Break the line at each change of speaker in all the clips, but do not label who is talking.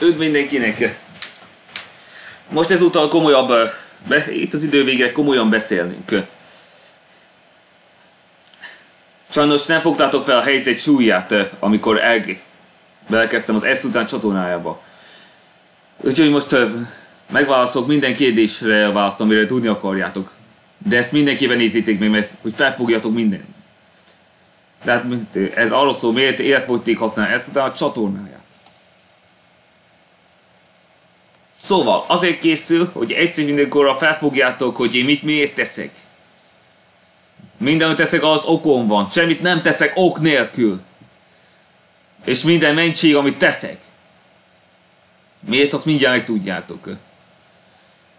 Üdv mindenkinek! Most ezúttal komolyabb, be, itt az idő végre komolyan beszélnünk. Sajnos nem fogtátok fel a helyzet súlyát, amikor elg belekezdtem az S után csatornájába. Úgyhogy most megválaszolok minden kérdésre választom, amire tudni akarjátok. De ezt mindenképpen nézzétek meg, mert hogy felfogjatok mindent. Tehát ez arról szól, miért életfogyték használni ezt a csatornáját. Szóval, azért készül, hogy egyszer mindenkorra felfogjátok, hogy én mit miért teszek. Minden, amit teszek, az okom van. Semmit nem teszek ok nélkül. És minden mentség, amit teszek. Miért, azt mindjárt meg tudjátok.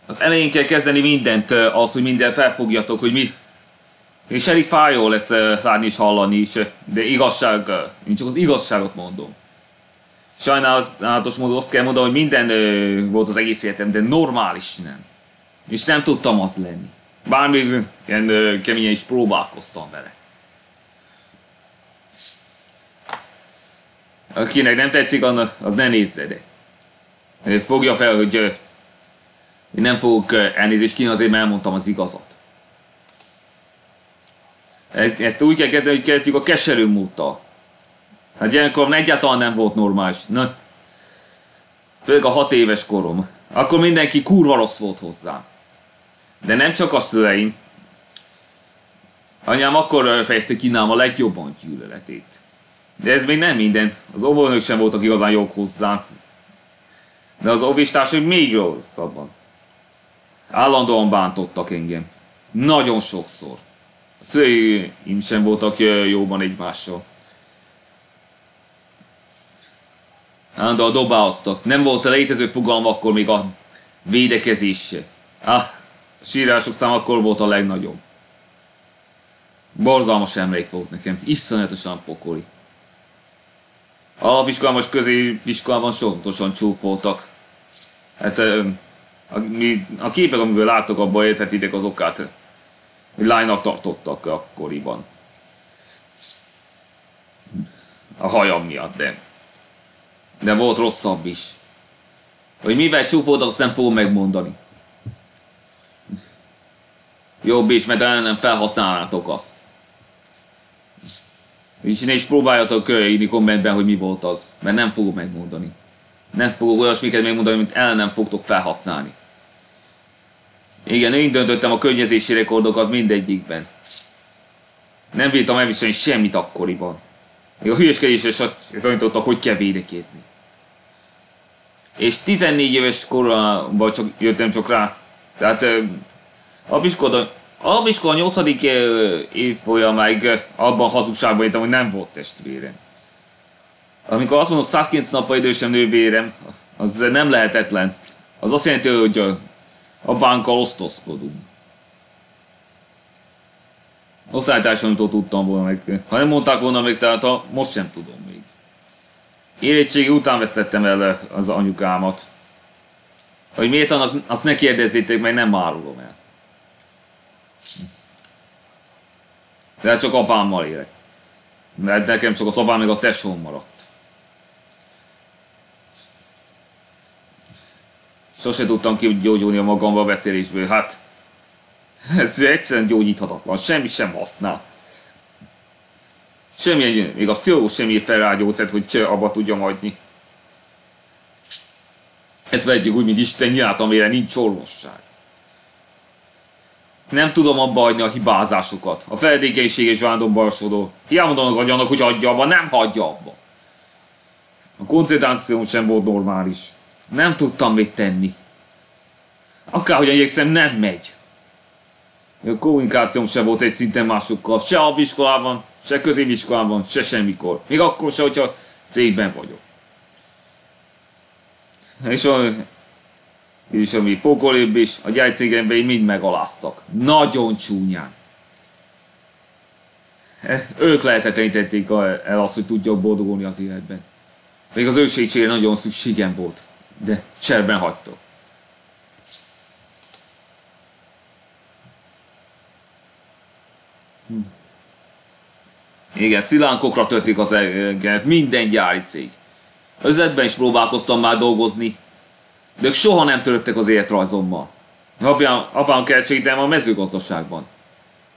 Az elején kell kezdeni mindent, az, hogy mindent felfogjatok, hogy mi... És elég fájó lesz látni és hallani is, de igazság, én csak az igazságot mondom. Sajnálatos módon azt kell mondani, hogy minden volt az egész életem, de normális nem. És nem tudtam az lenni. Bármi ilyen ö, keményen is próbálkoztam vele. Akinek nem tetszik, annak, az ne nézze, de fogja fel, hogy én nem fogok elnézést kínálni, azért mert elmondtam az igazat. Ezt úgy kell kezdeni, hogy kezdjük a keserű múlttal. Hát gyerekkorom egyáltalán nem volt normális. Na, főleg a hat éves korom. Akkor mindenki kurva rossz volt hozzá. De nem csak a szüleim. Anyám akkor fejezte ki a legjobban gyűlöletét. De ez még nem minden. Az óvónők sem voltak igazán jók hozzá. De az óvistársak még rosszabban. Állandóan bántottak engem. Nagyon sokszor. A szüleim sem voltak jóban egymással. Állandóan dobáloztak. Nem volt a létező fogalma akkor még a védekezés Ah, a sírások szám akkor volt a legnagyobb. Borzalmas emlék volt nekem. Iszonyatosan pokoli. Alapiskolában és középiskolában sorozatosan csúfoltak. Hát a, a képek, amiből láttok, abban érthetitek az okát. Lánynak tartottak akkoriban. A hajam miatt, de de volt rosszabb is. Hogy mivel csúfoltak, azt nem fogom megmondani. Jobb is, mert nem felhasználnátok azt. És ne is próbáljatok írni kommentben, hogy mi volt az, mert nem fogom megmondani. Nem fogok olyasmiket megmondani, amit el nem fogtok felhasználni. Igen, én döntöttem a könnyezési rekordokat mindegyikben. Nem véltem elviselni semmit akkoriban. Még a hülyeskedésre sem tanítottak, hogy kell védekezni. És 14 éves koromban csak jöttem csak rá. Tehát a biskola, a biskola 8. év folyamáig abban hazugságban értem, hogy nem volt testvérem. Amikor azt mondod, 109 nappal idősem nővérem, az nem lehetetlen. Az azt jelenti, hogy a bánkkal osztozkodunk. Osztálytársamtól tudtam volna meg. Ha nem mondták volna meg, tehát ha most sem tudom még. Érettségi után vesztettem el az anyukámat. Hogy miért annak, azt ne kérdezzétek meg, nem árulom el. De hát csak apámmal élek. Mert nekem csak az apám meg a tesóm maradt. Sose tudtam gyógyulni a magamba a beszélésből. Hát, ez egyszerűen gyógyíthatatlan, semmi sem használ. Semmi, még a pszichológus semmi fel rá gyógyszert, hogy abba tudja hagyni. Ez vegyük úgy, mint Isten nyilat, amire nincs orvosság. Nem tudom abba hagyni a hibázásokat, a feledékenység és vándon balsodó. Hiába mondom az agyának, hogy hagyja abba, nem hagyja abba. A koncentrációm sem volt normális. Nem tudtam mit tenni. Akárhogyan igyekszem, nem megy. A kommunikációm sem volt egy szinten másokkal, se iskolában, se középiskolában, se semmikor. Még akkor se, hogyha cégben vagyok. És a, és ami pokolébb is, a gyájcégemben mind megaláztak. Nagyon csúnyán. Ők lehetetlenítették el azt, hogy tudjak boldogulni az életben. Még az őségségre nagyon szükségem volt, de cserben hagytok. Igen, szilánkokra törték az egeret, minden gyári cég. Özetben is próbálkoztam már dolgozni, de ők soha nem töröttek az életrajzommal. Apám, apám kell segítenem a mezőgazdaságban.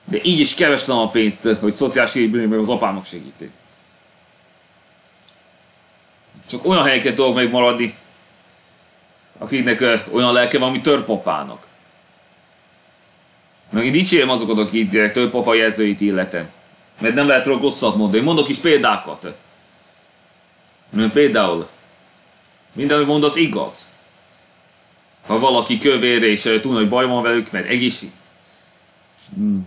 De így is keveslem a pénzt, hogy szociális életben meg az apámnak segíték. Csak olyan helyeket tudok megmaradni, akiknek olyan lelke van, mint törpapának. Meg dicsérem azokat, akik törpapa jelzőit illetem. Mert nem lehet róla rosszat mondani. Mondok is példákat. Például, minden, amit mondasz, igaz. Ha valaki kövér és túl nagy baj van velük, mert egészség. Hmm.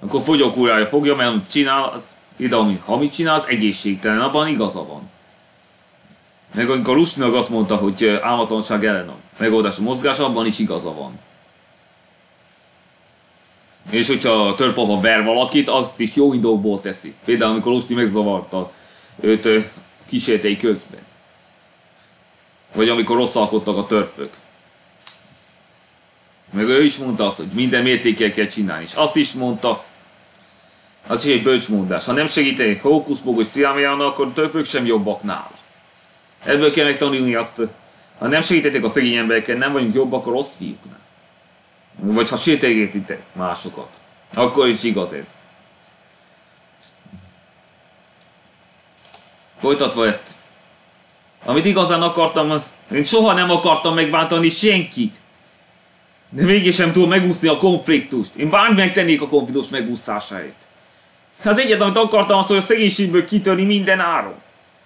Akkor fogyókúrája fogja, mert amit csinál, az ide, ami, amit csinál, az egészségtelen, abban igaza van. Meg amikor Lustig azt mondta, hogy álmatlanság ellen a megoldás a mozgás, abban is igaza van. És hogyha a törpapa ver valakit, azt is jó indokból teszi. Például amikor Lusti megzavarta őt kísértei közben. Vagy amikor rosszalkodtak a törpök. Meg ő is mondta azt, hogy minden mértékkel kell csinálni. És azt is mondta, az is egy bölcsmondás. Ha nem segíteni hókuszpókos sziámjának, akkor a törpök sem jobbak nála. Ebből kell megtanulni azt, ha nem segítetek a szegény emberekkel, nem vagyunk jobbak a rossz fiúknál. Vagy ha sétálgetitek másokat. Akkor is igaz ez. Folytatva ezt. Amit igazán akartam, az én soha nem akartam megbántani senkit. De mégis sem tudom megúszni a konfliktust. Én bármi megtennék a konfliktus megúszásáért. Az egyet, amit akartam, az, hogy a szegénységből kitörni minden áron.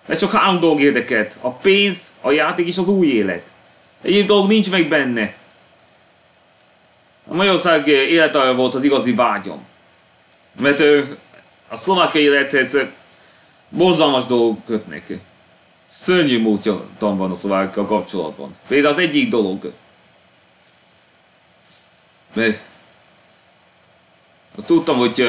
Mert csak három dolog érdekelt. A pénz, a játék és az új élet. Egyéb dolog nincs meg benne. A Magyarország életalja volt az igazi vágyom. Mert a szlovákiai élethez borzalmas dolgok kötnek. Szörnyű múltja van a szlovákia kapcsolatban. Például az egyik dolog. Mert azt tudtam, hogy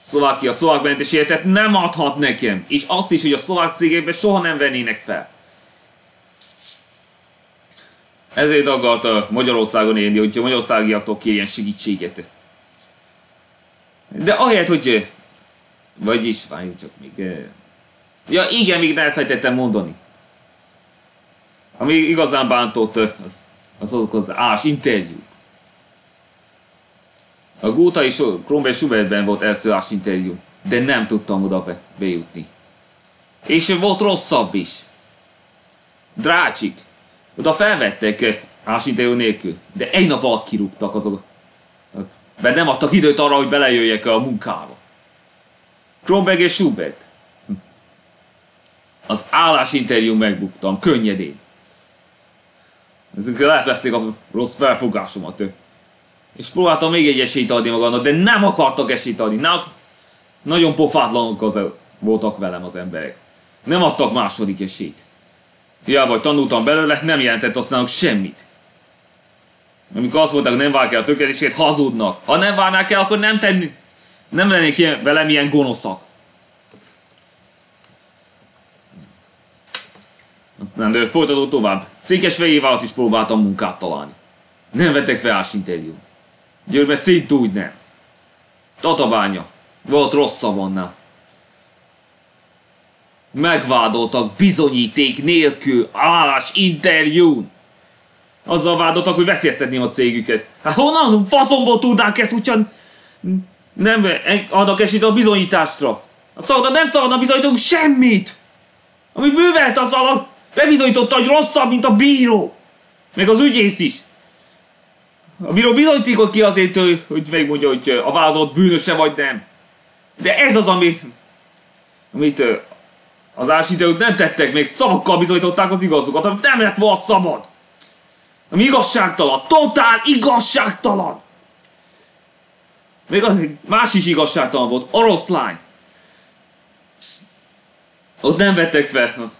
Szlovákia szlovák mentességetet nem adhat nekem. És azt is, hogy a szlovák cégekben soha nem vennének fel. Ezért a Magyarországon élni, hogy a magyarországiaktól kérjen segítséget. De ahelyett, hogy... Vagyis, várjunk csak még... Ja igen, még elfejtettem mondani. Ami igazán bántott, az, az azok az ás interjú. A Góta és Kronberg Schubertben volt első ás interjú, de nem tudtam oda be, bejutni. És volt rosszabb is. Drácsik, oda felvettek ásinterjú nélkül, de egy nap alatt kirúgtak azok. Mert nem adtak időt arra, hogy belejöjjek a munkába. Kronberg és Schubert. Az állásinterjú megbuktam, könnyedén. Ezek lepeszték a rossz felfogásomat. És próbáltam még egy esélyt adni magamnak, de nem akartak esélyt adni. Nem, nagyon pofátlanok az, voltak velem az emberek. Nem adtak második esélyt. Hiába, hogy tanultam belőle, nem jelentett aztán semmit. Amikor azt mondták, hogy nem várják el a tökéletesét, hazudnak. Ha nem várnák el, akkor nem tenni, nem lennék ilyen, velem ilyen gonoszak. Aztán de tovább. Székesfehérvár alatt is próbáltam munkát találni. Nem vettek fel interjú. Győrbe szint úgy nem. Tatabánya. Volt rossz szavannál. Megvádoltak bizonyíték nélkül állás interjún. Azzal vádoltak, hogy veszélyeztetném a cégüket. Hát honnan faszomból tudnánk ezt ugyan nem adnak esélyt a bizonyításra. A szabad, nem szabadna bizonyítunk semmit. Ami művelt azzal, bebizonyította, hogy rosszabb, mint a bíró. Meg az ügyész is. A bíró bizonyítékot ki azért, hogy megmondja, hogy a vádolt bűnöse vagy nem. De ez az, ami, amit az ásítők nem tettek, még szavakkal bizonyították az igazukat, amit nem lett volna szabad. Ami igazságtalan, totál igazságtalan. Még az más is igazságtalan volt, oroszlány. Ott nem vettek fel.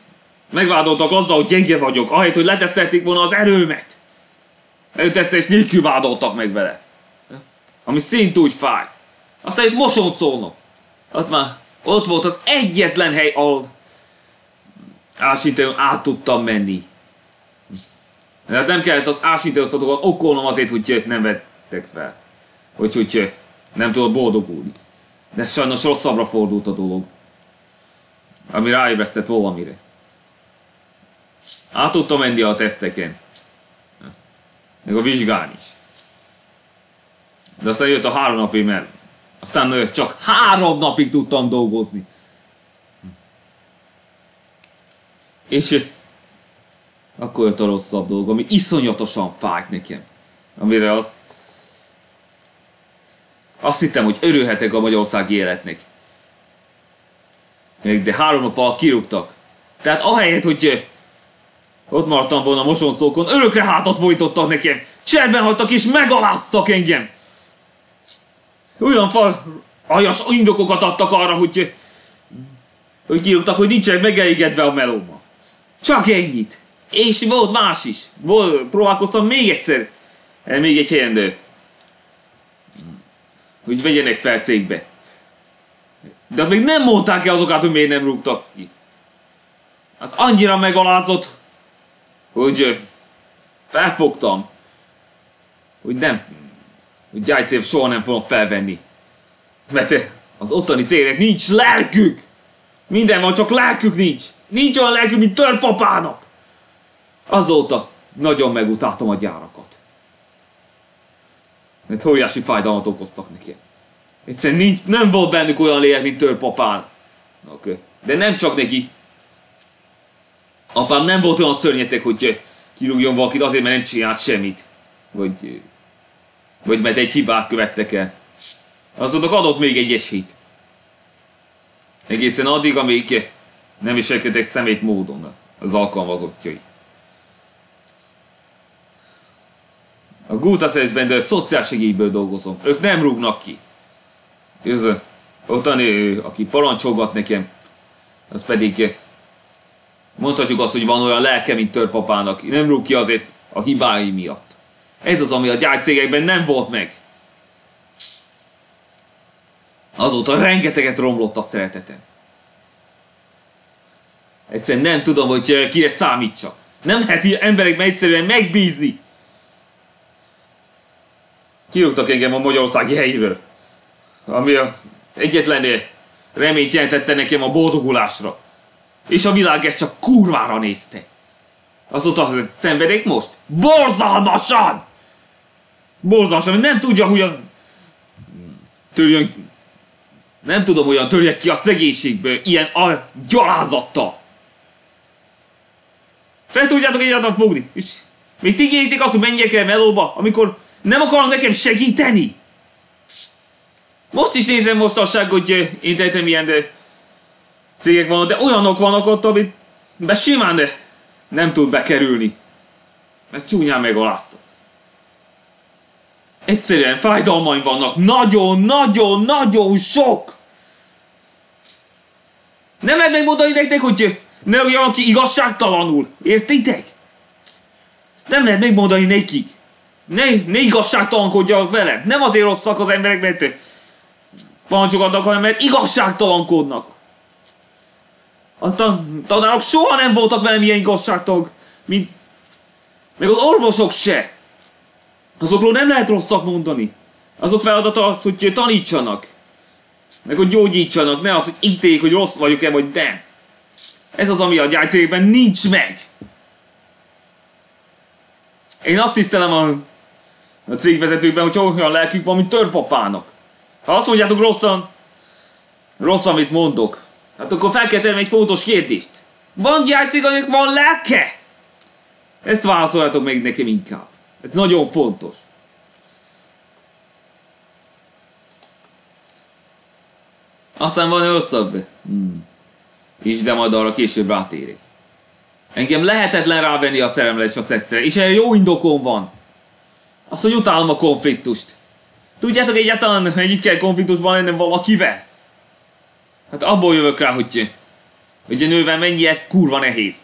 Megvádoltak azzal, hogy gyenge vagyok, ahelyett, hogy letesztelték volna az erőmet. Előtesztelés nélkül vádoltak meg vele. Ami szint úgy fájt. Aztán itt mosont szólnak. Ott már ott volt az egyetlen hely, ahol ásítőn át tudtam menni. Hát nem kellett az ásítőosztatokat okolnom azért, hogy nem vettek fel. Hogy, hogy nem tudod boldogulni. De sajnos rosszabbra fordult a dolog. Ami ráébresztett valamire. Át tudtam menni a teszteken. Meg a vizsgán is. De aztán jött a három napi mert aztán csak három napig tudtam dolgozni. És akkor jött a rosszabb dolog, ami iszonyatosan fájt nekem. Amire az... Azt hittem, hogy örülhetek a magyarországi életnek. De három nap alatt kirúgtak. Tehát ahelyett, hogy ott maradtam volna mosonszókon, örökre hátat folytottak nekem. Cserben hagytak és megaláztak engem. Olyan fal aljas indokokat adtak arra, hogy, hogy kirúgtak, hogy nincsenek megelégedve a melóma. Csak ennyit. És volt más is. Volt, próbálkoztam még egyszer. Még egy helyen, de hogy vegyenek fel cégbe. De még nem mondták el azokat, hogy miért nem rúgtak ki. Az annyira megalázott, hogy felfogtam, hogy nem, hogy gyájcév soha nem fogom felvenni. Mert az ottani cégnek nincs lelkük! Minden van, csak lelkük nincs! Nincs olyan lelkük, mint törpapának! Azóta nagyon megutáltam a gyárakat. Mert óriási fájdalmat okoztak neki. Egyszerűen nincs, nem volt bennük olyan lélek, mint törpapán. Okay. De nem csak neki. Apám nem volt olyan szörnyetek, hogy kirúgjon valakit azért, mert nem csinált semmit. Vagy, vagy mert egy hibát követtek el. Azonnak adott még egy esélyt. Egészen addig, amíg nem viselkedtek szemét módon az alkalmazottjai. A Gutaszerzben, de a szociálsegélyből dolgozom. Ők nem rúgnak ki. Ez ottani, aki parancsolgat nekem, az pedig mondhatjuk azt, hogy van olyan lelke, mint törpapának. Nem rúg ki azért a hibái miatt. Ez az, ami a gyárcégekben nem volt meg. Azóta rengeteget romlott a szeretetem. Egyszerűen nem tudom, hogy kire számítsak. Nem lehet emberekben egyszerűen megbízni. Kirúgtak engem a magyarországi helyről. Ami a egyetlen reményt jelentette nekem a boldogulásra. És a világ ezt csak kurvára nézte. Azóta szenvedek most? Borzalmasan! Borzalmasan, nem tudja, hogyan törjön nem tudom olyan törjek ki a szegénységből, ilyen a gyalázattal. Fel tudjátok egyáltalán fogni, és még ti kéritek azt, hogy menjek el melóba, amikor nem akarom nekem segíteni. Most is nézem mostanság, hogy én tettem ilyen de cégek vannak, de olyanok vannak ott, amit be simán de nem tud bekerülni. Mert csúnyán megaláztak. Egyszerűen fájdalmaim vannak. Nagyon, nagyon, nagyon sok. Nem lehet megmondani nektek, hogy ne olyan ki igazságtalanul. Értitek? Ezt nem lehet megmondani nekik. Ne, ne igazságtalankodjanak vele. Nem azért rosszak az emberek, mert parancsok adnak, hanem mert igazságtalankodnak. A tanárok soha nem voltak velem ilyen igazságtalanok, mint meg az orvosok se. Azokról nem lehet rosszat mondani. Azok feladata az, hogy tanítsanak. Meg hogy gyógyítsanak, ne az, hogy ítéljék, hogy rossz vagyok-e, vagy nem. Ez az, ami a gyájcégben nincs meg. Én azt tisztelem a, a cégvezetőkben, hogy olyan lelkük van, mint törpapának. Ha azt mondjátok rosszan, rossz, amit mondok, hát akkor fel kell tenni egy fontos kérdést. Van gyájcég, aminek van lelke? Ezt válaszoljátok még nekem inkább. Ez nagyon fontos. Aztán van rosszabb. Hmm. És de majd arra később rátérek. Engem lehetetlen rávenni a szeremre és a szeszre, és erre jó indokom van. Azt, hogy utálom a konfliktust. Tudjátok egyáltalán, hogy itt kell konfliktusban lennem valakivel? Hát abból jövök rá, hogy, hogy a nővel mennyire kurva nehéz.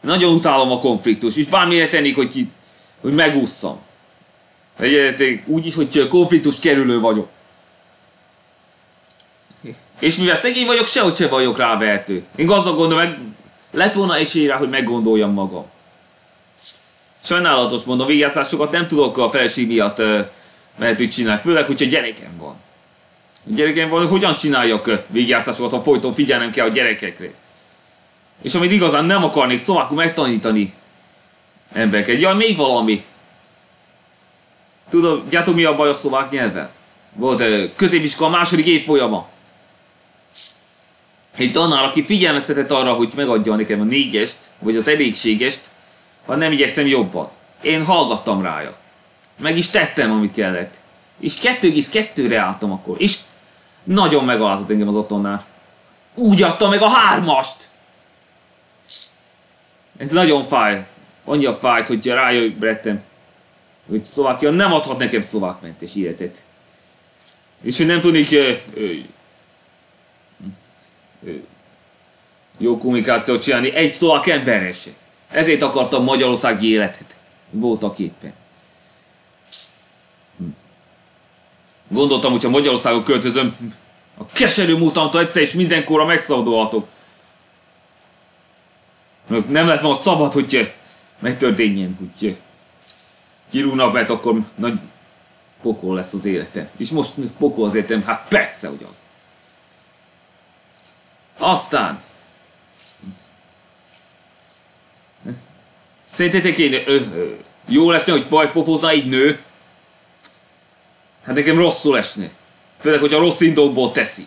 Nagyon utálom a konfliktus, és bármire tennék, hogy, ki, hogy megúszszam. Úgy is, hogy konfliktus kerülő vagyok. És mivel szegény vagyok, sehogy se vagyok rávehető. Én gazdag gondolom, lett volna esélyre, hogy meggondoljam magam. Sajnálatos mondom, végjátszásokat nem tudok a felség miatt mehetőt csinálni, főleg, hogyha gyerekem van. Gyerekeim, van, hogyan csináljak végjátszásokat, ha folyton figyelnem kell a gyerekekre. És amit igazán nem akarnék szlovákul megtanítani embereket. Ja, még valami. Tudod, gyátok mi a baj a szlovák nyelvvel? Volt középiskola második évfolyama. Egy tanár, aki figyelmeztetett arra, hogy megadja nekem a négyest, vagy az elégségest, ha nem igyekszem jobban. Én hallgattam rája. Meg is tettem, amit kellett. És 2,2-re álltam akkor. És nagyon megalázott engem az otthonnál. Úgy adta meg a hármast! Ez nagyon fáj. Annyira fájt, hogy rájöbredtem, hogy Szlovákia nem adhat nekem szlovákmentes életet. És hogy nem tudnék ö, ö, jó kommunikációt csinálni egy szlovák emberre se. Ezért akartam Magyarországi életet. Voltak éppen. Hm. Gondoltam, hogyha Magyarországon költözöm, a keserű múltamtól egyszer és mindenkorra megszabadulhatok. Nem lett volna szabad, hogy megtörténjen, hogy kirúgnak, mert akkor nagy pokol lesz az életem. És most pokol az életem, hát persze, hogy az. Aztán Szerintetek én ö, ö, jó lesne, hogy bajpofozna egy nő? Hát nekem rosszul esne. Főleg, hogyha rossz indokból teszi.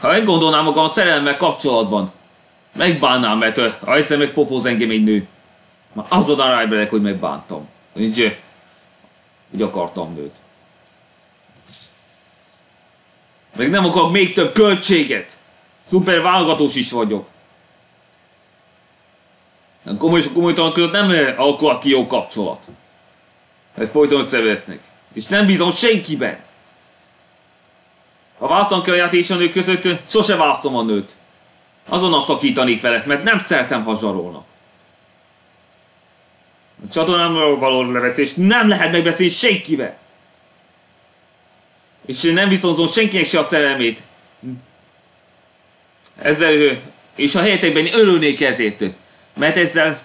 Ha én gondolnám magam a szerelemmel kapcsolatban, megbánnám, mert ha egyszer megpofoz engem egy nő, már azonnal ráébredek, hogy megbántam. Hogy, hogy akartam nőt. Meg nem akarok még több költséget. Szuper válogatós is vagyok. A komoly és a komolytalan között nem alakul ki jó kapcsolat. Mert folyton összevesznek. És nem bízom senkiben. Ha választom kell a játék a nők között, sose választom a nőt. Azonnal szakítanék vele, mert nem szeretem, ha zsarolnak. A csatornámról való leveszés nem lehet megbeszélni senkivel. És nem viszonzom senkinek se a szerelmét. Ezzel, és a helyetekben örülnék ezért. Mert ezzel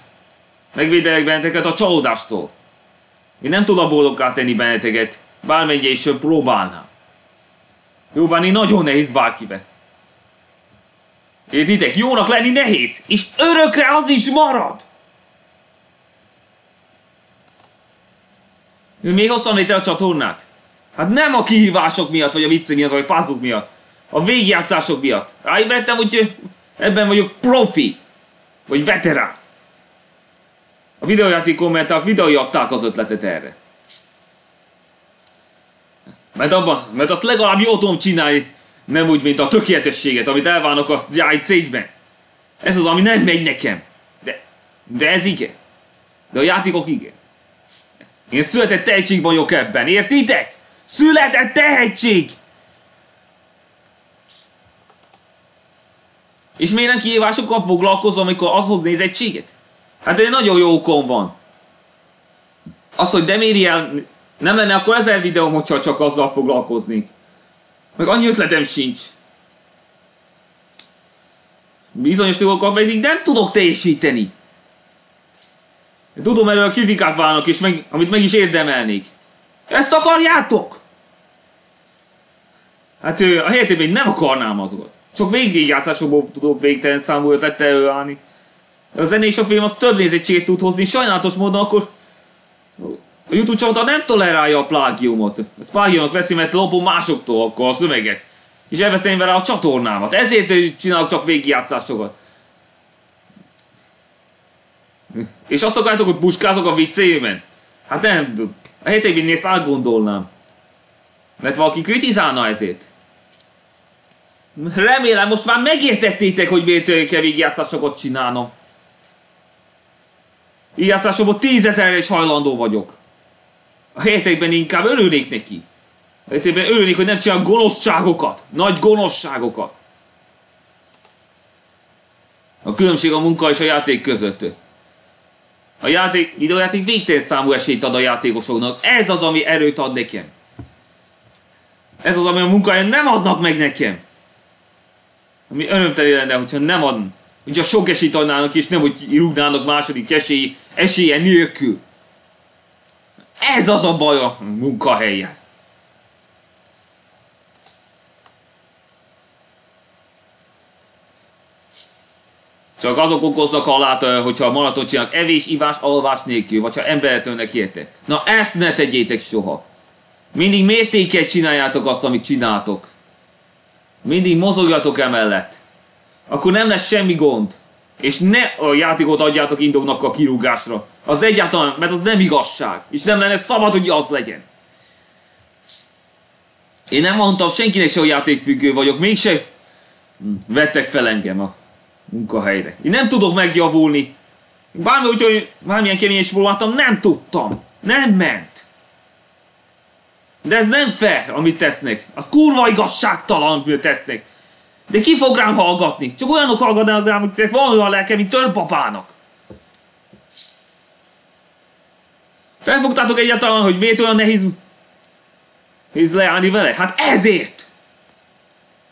megvédelek benneteket a csalódástól. Én nem tudom boldoggá tenni benneteket, bármennyire is próbálnám. Jóban én nagyon nehéz bárkibe. Értitek? Jónak lenni nehéz, és örökre az is marad! Még hoztam létre a csatornát? Hát nem a kihívások miatt, vagy a vicce miatt, vagy a pazuk miatt. A végjátszások miatt. Ráébredtem, hogy ebben vagyok profi. Vagy veterán. A videójáték kommenták videói adták az ötletet erre. Mert, abban, mert azt legalább jó tudom csinálni, nem úgy, mint a tökéletességet, amit elválnak a gyári cégben. Ez az, ami nem megy nekem. De, de ez igen. De a játékok igen. Én született tehetség vagyok ebben, értitek? Született tehetség! És miért nem kihívásokkal foglalkozom, amikor azhoz nézettséget? Hát egy nagyon jó okom van. Az, hogy Demiriel nem lenne akkor ezer videóm, hogyha csak azzal foglalkoznék. Meg annyi ötletem sincs. Bizonyos dolgokat pedig nem tudok teljesíteni. Tudom erről a kritikák válnak, és meg, amit meg is érdemelnék. Ezt akarjátok? Hát a helyetében nem akarnám azokat. Csak végigjátszásokból tudok végtelen számú ötlettel előállni. A zenés a film az több nézettséget tud hozni, sajnálatos módon akkor a YouTube csapata nem tolerálja a plágiumot. Ez plágiumot veszi, mert lopom másoktól akkor a szöveget. És elveszteni vele a csatornámat. Ezért csinálok csak végigjátszásokat. És azt akarjátok, hogy puskázok a viccében? Hát nem, a hétvégén ezt átgondolnám. Mert valaki kritizálna ezért. Remélem most már megértettétek, hogy miért kell végigjátszásokat csinálnom. Végigjátszásokból tízezerre is hajlandó vagyok. A helyetekben inkább örülnék neki. A helyetekben örülnék, hogy nem csinál gonoszságokat. Nagy gonoszságokat. A különbség a munka és a játék között. A játék, videójáték végtelen számú esélyt ad a játékosoknak. Ez az, ami erőt ad nekem. Ez az, ami a munkahelyen nem adnak meg nekem. Ami örömteli lenne, hogyha nem ad. Hogyha sok esélyt adnának, és nem, hogy rúgnának második esély, esélye nélkül. Ez az a baj a munkahelyen. Csak azok okoznak hallát, hogyha a maraton csinálnak evés, ivás, alvás nélkül, vagy ha emberet ölnek érte. Na ezt ne tegyétek soha! Mindig mértéket csináljátok azt, amit csináltok. Mindig mozogjatok emellett. Akkor nem lesz semmi gond. És ne a játékot adjátok indoknak a kirúgásra. Az egyáltalán, mert az nem igazság. És nem lenne szabad, hogy az legyen. Én nem mondtam senkinek se, hogy játékfüggő vagyok, mégse vettek fel engem a munkahelyre. Én nem tudok megjavulni. Bármi, hogy bármilyen kemény is voltam, nem tudtam. Nem ment. De ez nem fair, amit tesznek. Az kurva igazságtalan, amit tesznek. De ki fog rám hallgatni? Csak olyanok hallgatnak rám, hogy van olyan lelke, mint törpapának. Felfogtátok egyáltalán, hogy miért olyan nehéz, nehéz leállni vele? Hát ezért!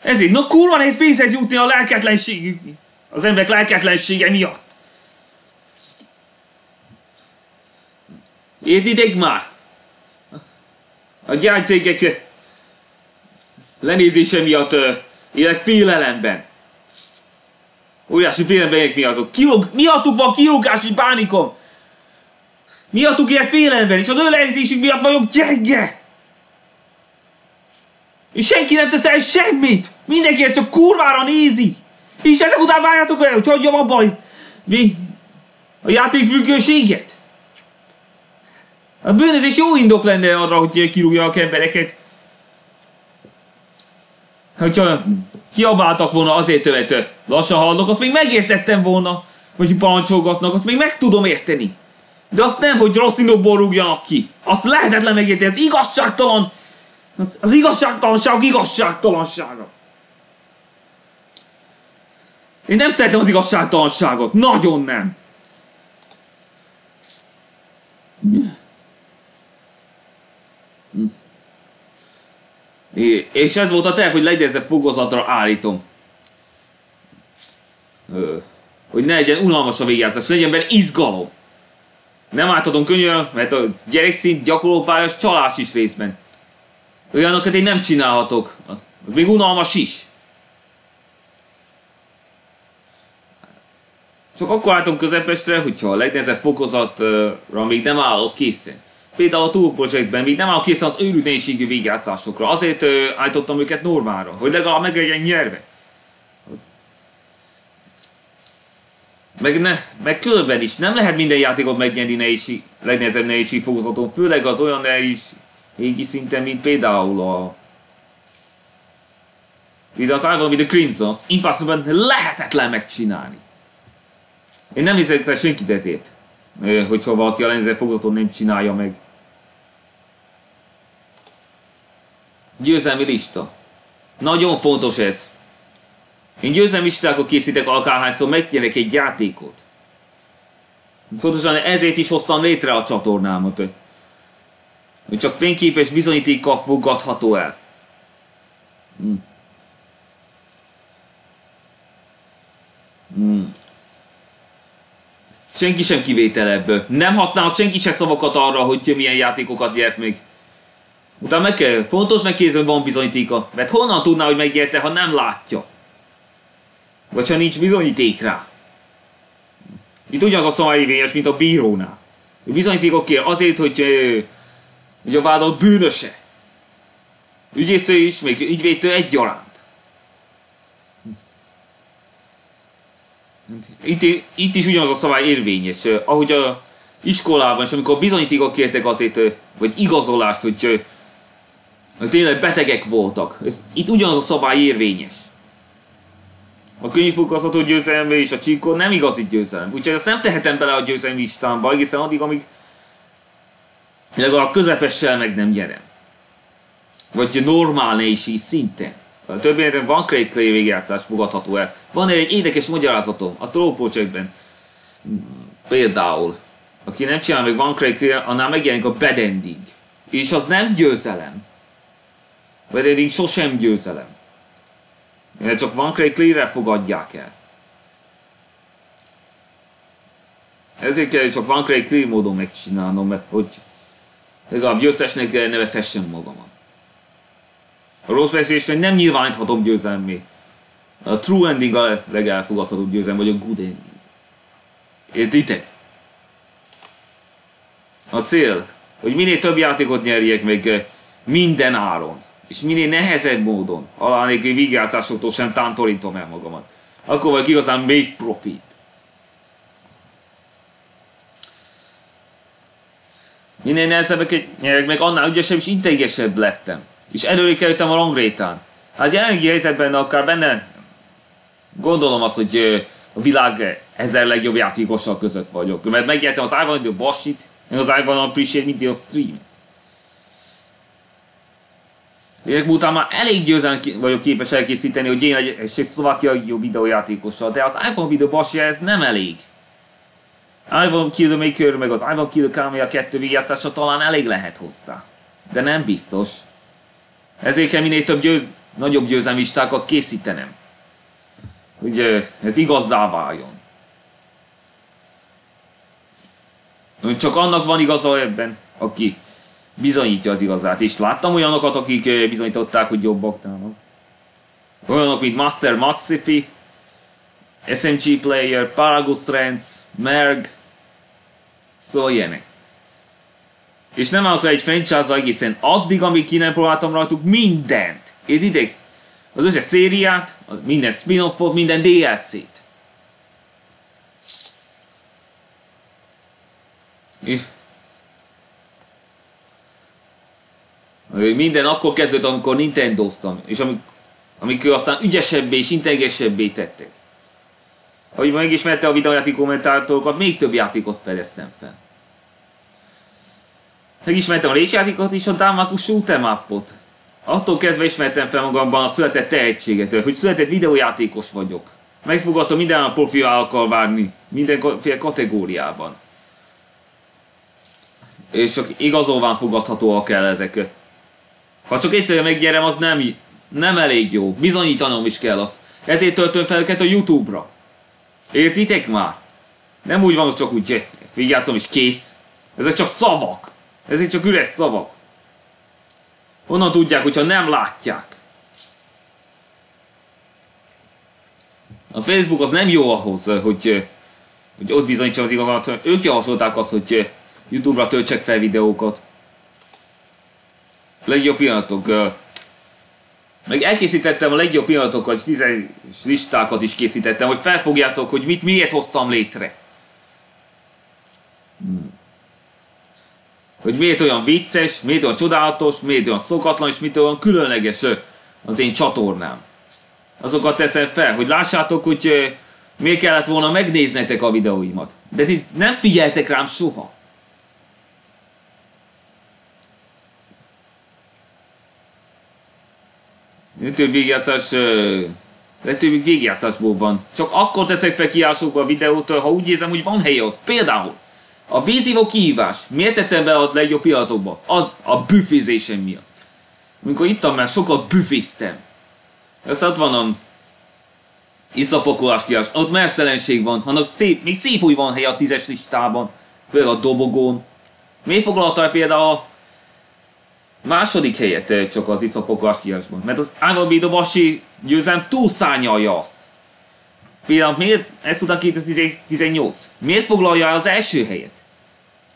Ezért, na kurva nehéz pénzhez jutni a lelketlenség, az emberek lelketlensége miatt. Értitek már? A gyárcégek lenézése miatt élek félelemben. Óriási félelemben élek miattuk. Kiog, miattuk van kiugási pánikom. Miattuk élek félelemben, és az ő lenézésük miatt vagyok gyenge. És senki nem tesz el semmit! Mindenki ezt csak kurvára nézi! És ezek után várjátok el, hogy hagyjam abba, hogy mi? A játékfüggőséget? A bűnözés jó indok lenne arra, hogy kirúgja a embereket. Hogyha kiabáltak volna azért, mert lassan hallok, azt még megértettem volna. Vagy parancsolgatnak, azt még meg tudom érteni. De azt nem, hogy rossz indokból rúgjanak ki. Azt lehetetlen megérteni, ez igazságtalan az, az igazságtalanság igazságtalansága. Én nem szeretem az igazságtalanságot. Nagyon nem. És ez volt a terv, hogy legyen fogozatra állítom. Hogy ne legyen unalmas a végjátszás, legyen benne izgalom. Nem átadom könyvön, mert a gyerekszint gyakorlópályás csalás is részben. Olyanokat én nem csinálhatok. Az, az még unalmas is. Csak akkor álltam közepesre, hogyha a legnehezebb fokozatra még nem állok készen. Például a Tour Projectben még nem állok készen az őrült nehézségű végjátszásokra. Azért uh, állítottam őket normára, hogy legalább meg legyen nyerve. Az... Meg, ne, meg különben is nem lehet minden játékot megnyerni nehézség, legnehezebb nehézség fokozaton, főleg az olyan nehéz, égi szinten, mint például a Ide az with the Crimson, az impossible lehetetlen megcsinálni. Én nem hiszek senkit ezért, hogyha valaki a lenzer fogatot nem csinálja meg. Győzelmi lista. Nagyon fontos ez. Én győzelmi listákot készítek akárhányszor megnyerek egy játékot. Fontosan ezért is hoztam létre a csatornámat hogy csak fényképes bizonyítékkal fogadható el. Hm. Hm. Senki sem kivétel ebből. Nem használhat senki sem szavakat arra, hogy milyen játékokat gyert még. Utána meg kell, fontos megkérdezni, hogy van bizonyítéka. Mert honnan tudná, hogy megérte, ha nem látja? Vagy ha nincs bizonyíték rá. Itt ugyanaz a szabályérvényes, mint a bírónál. Bizonyítékok kér azért, hogy hogy a vádolt bűnöse. Ügyésztő is, még ügyvédtől egyaránt. Itt, itt is ugyanaz a szabály érvényes. Ahogy a iskolában, és amikor bizonyítékok kértek azért, vagy igazolást, hogy, hogy tényleg betegek voltak. Ez, itt ugyanaz a szabály érvényes. A könyvfoglalható győzelem és a csíkon nem igazi győzelem. Úgyhogy ezt nem tehetem bele a győzelmi listámba egészen addig, amíg legalább közepessel meg nem nyerem. Vagy normál nehézség szinten. A többi van Craig Clay végjátszás fogadható el. Van egy érdekes magyarázatom a Trollpocsekben. Például, aki nem csinál meg Van Craig Clay, annál megjelenik a bad ending. És az nem győzelem. Ending sosem győzelem. Mert csak Van Craig Clay-re fogadják el. Ezért kell csak Van Craig Clay módon megcsinálnom, mert hogy legalább győztesnek nevezhessem magamat. A rossz beszélésnek nem nyilváníthatom győzelmé. A true ending a legelfogadhatóbb győzelem, vagy a good ending. Értitek? A cél, hogy minél több játékot nyerjek meg minden áron. És minél nehezebb módon, alá nélkül vigyázásoktól sem tántorítom el magamat. Akkor vagy igazán még profit. Minél nehezebbeket nyerek meg, annál ügyesebb és intelligensebb lettem. És előre kerültem a rangrétán. Hát jelenlegi helyzetben akár benne gondolom azt, hogy a világ ezer legjobb játékossal között vagyok. Mert megjeltem az Ivan the Bashit, meg az Ivan Appreciate, mint a stream. Évek után már elég győzen vagyok képes elkészíteni, hogy én egy, egy szlovákiai videójátékossal, de az iPhone videó basja ez nem elég. Ivan Killmaker meg az Ivan Kill Kamea 2 végjátszása talán elég lehet hozzá. De nem biztos. Ezért kell minél több győz, nagyobb győzelmistákat készítenem. Hogy ez igazzá váljon. Csak annak van igaza ebben, aki bizonyítja az igazát. És láttam olyanokat, akik bizonyították, hogy jobbak nálam. Olyanok, mint Master Maxifi, SMG Player, Paragus Trends, Merg, szóval ilyenek. És nem állok le egy franchise egészen addig, amíg ki nem próbáltam rajtuk mindent. Értitek? Az összes szériát, minden spin-offot, minden DLC-t. És Minden akkor kezdődött, amikor Nintendo-ztam, és amik, amikor aztán ügyesebbé és intelligensebbé tettek. Ahogy megismerte a videójáték kommentátorokat, még több játékot fedeztem fel. Megismertem a részjátékot és a Damaku Shooter Mapot. Attól kezdve ismertem fel magamban a született tehetséget, hogy született videójátékos vagyok. Megfogadtam minden a profilál akar várni, mindenféle kategóriában. És csak igazolván fogadhatóak el ezek. Ha csak egyszerűen meggyerem, az nem, nem elég jó. Bizonyítanom is kell azt. Ezért töltöm fel őket a Youtube-ra. Értitek már? Nem úgy van, hogy csak úgy vigyázom és kész. Ezek csak szavak. Ezek csak üres szavak. Honnan tudják, hogyha nem látják? A Facebook az nem jó ahhoz, hogy, hogy ott bizonyítsam az igazat. Ők javasolták azt, hogy Youtube-ra töltsek fel videókat legjobb pillanatok. Meg elkészítettem a legjobb pillanatokat, tízes listákat is készítettem, hogy felfogjátok, hogy mit, miért hoztam létre. Hmm. Hogy miért olyan vicces, miért olyan csodálatos, miért olyan szokatlan, és miért olyan különleges az én csatornám. Azokat teszem fel, hogy lássátok, hogy miért kellett volna megnéznetek a videóimat. De ti nem figyeltek rám soha. Legtöbb végjátszás... Legtöbb végjátszásból van. Csak akkor teszek fel kiásokba a videót, ha úgy érzem, hogy van helye ott. Például a vízívó kihívás. Miért tettem be a legjobb pillanatokba? Az a büfézésem miatt. Amikor ittam már sokat büféztem. Ezt ott van a iszapokolás kihívás. Ott mesztelenség van. Annak szép, még szép úgy van helye a tízes listában. Például a dobogón. Miért foglaltál például Második helyet csak az Iszapokás kiadásban. Mert az Ávabi Dobasi győzelem túlszányalja azt. Például miért, ezt utána 2018, miért foglalja el az első helyet?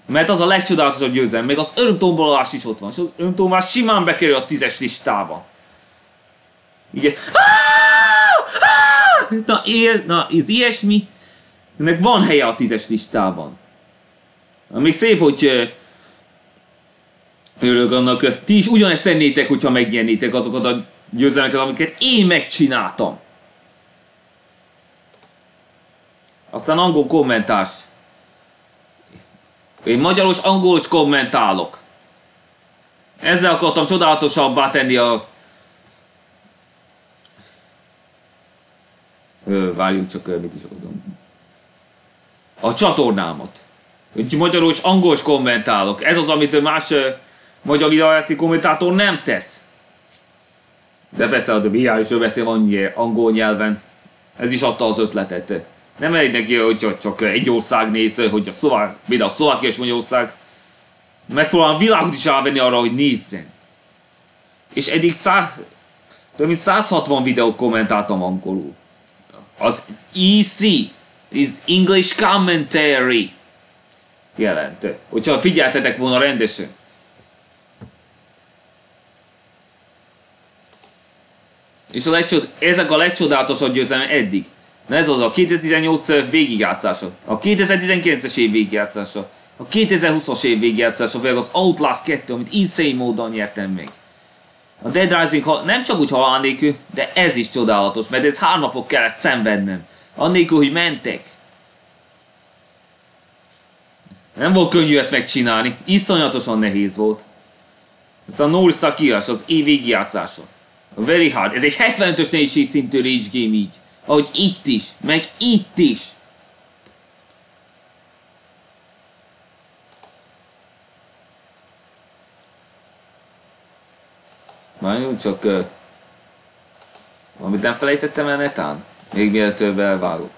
Mert az a legcsodálatosabb győzelem, még az örömtombolás is ott van, és az örömtombolás simán bekerül a tízes listába. Igen. Na, él, na, ez ilyesmi, ennek van helye a tízes listában. Még szép, hogy Örülök annak, ti is ugyanezt tennétek, hogyha megnyernétek azokat a győzelmeket, amiket én megcsináltam. Aztán angol kommentás. Én magyaros, angolos kommentálok. Ezzel akartam csodálatosabbá tenni a... Ö, várjunk csak, mit is akarom. A csatornámat. Magyarul és angolos kommentálok. Ez az, amit más magyar videójáték kommentátor nem tesz. De persze a The is beszél annyi angol nyelven. Ez is adta az ötletet. Nem elég neki, hogy csak egy ország néz, hogy a szlovák, például a szlovákia és Magyarország. Megpróbálom világot is elvenni arra, hogy nézzen. És eddig száz, Több mint 160 videót kommentáltam angolul. Az EC, is English Commentary jelentő. Hogyha figyeltetek volna rendesen. És a lecsod, ezek a legcsodálatosabb győzelem eddig. Na ez az a 2018 végigjátszása, a 2019-es év végigjátszása, a 2020-as év végigjátszása, vagy az Outlast 2, amit insane módon nyertem meg. A Dead Rising nem csak úgy halál nélkül, de ez is csodálatos, mert ez három napok kellett szenvednem. Annélkül, hogy mentek. Nem volt könnyű ezt megcsinálni, iszonyatosan nehéz volt. Ez a North Star kiás, az év végigjátszása. Very hard. Ez egy 75-ös nehézség szintű Rage Game így. Ahogy itt is, meg itt is. Várjunk csak... Uh, valamit nem felejtettem el netán? Még mielőtt elválok.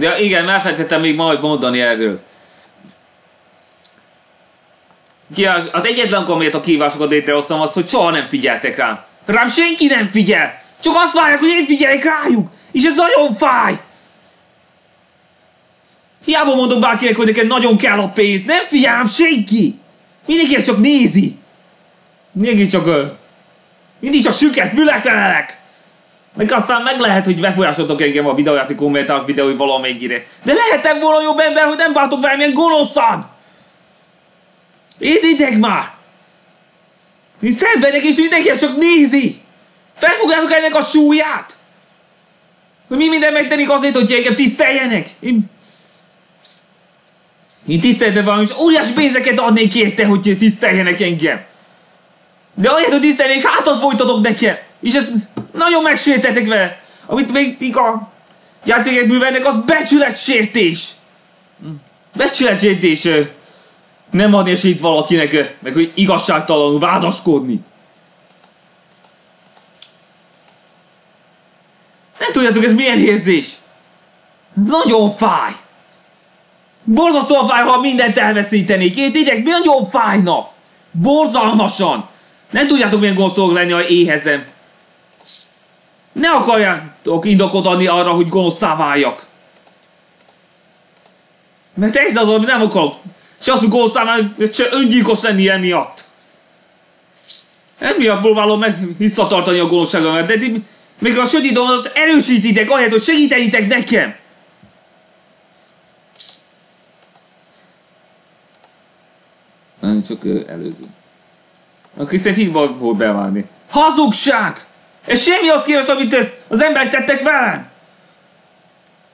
Ja, igen, elfelejtettem még majd mondani erről. Ki az, az egyetlen miért a kívásokat létrehoztam az, hogy soha nem figyeltek rám. Rám senki nem figyel! Csak azt várják, hogy én figyeljek rájuk! És ez nagyon fáj! Hiába mondom bárkinek, hogy nekem nagyon kell a pénz, nem figyelem senki! Mindenki ezt csak nézi! Mindig csak... Mindig csak süket fülek meg aztán meg lehet, hogy befolyásoltok engem a videójáték kommentálok videói valamennyire. De lehetem volna jobb ember, hogy nem bántok velem ilyen gonoszan! Értitek már! Én szenvedek és mindenki csak nézi! Felfogjátok ennek a súlyát! Hogy mi minden megtennék azért, hogy engem tiszteljenek! Én... Én tiszteltem valami, és óriási pénzeket adnék érte, hogy tiszteljenek engem! De ahelyett, hogy tisztelnék, hátat folytatok nekem! És ezt nagyon megsértetek vele. Amit még a játékek művelnek, az becsületsértés. Becsületsértés. Nem adni esélyt valakinek, meg hogy igazságtalanul vádaskodni. Nem tudjátok, ez milyen érzés. Ez nagyon fáj. Borzasztóan fáj, ha mindent elveszítenék. Értitek? Mi nagyon fájna. Borzalmasan. Nem tudjátok, milyen gonosz lenni, ha éhezem. Ne akarjátok indokot adni arra, hogy gonoszszá váljak. Mert ez az, ami nem akarok. Se az, hogy gonoszszá váljak, se öngyilkos lenni emiatt. Emiatt próbálom meg visszatartani a gonoszságomat, de ti még a sötét oldalt erősítitek, ahelyett, hogy segítenitek nekem. Nem csak előző. Aki szerint így volt beválni. Hazugság! Ez semmi az képest, amit az emberek tettek velem.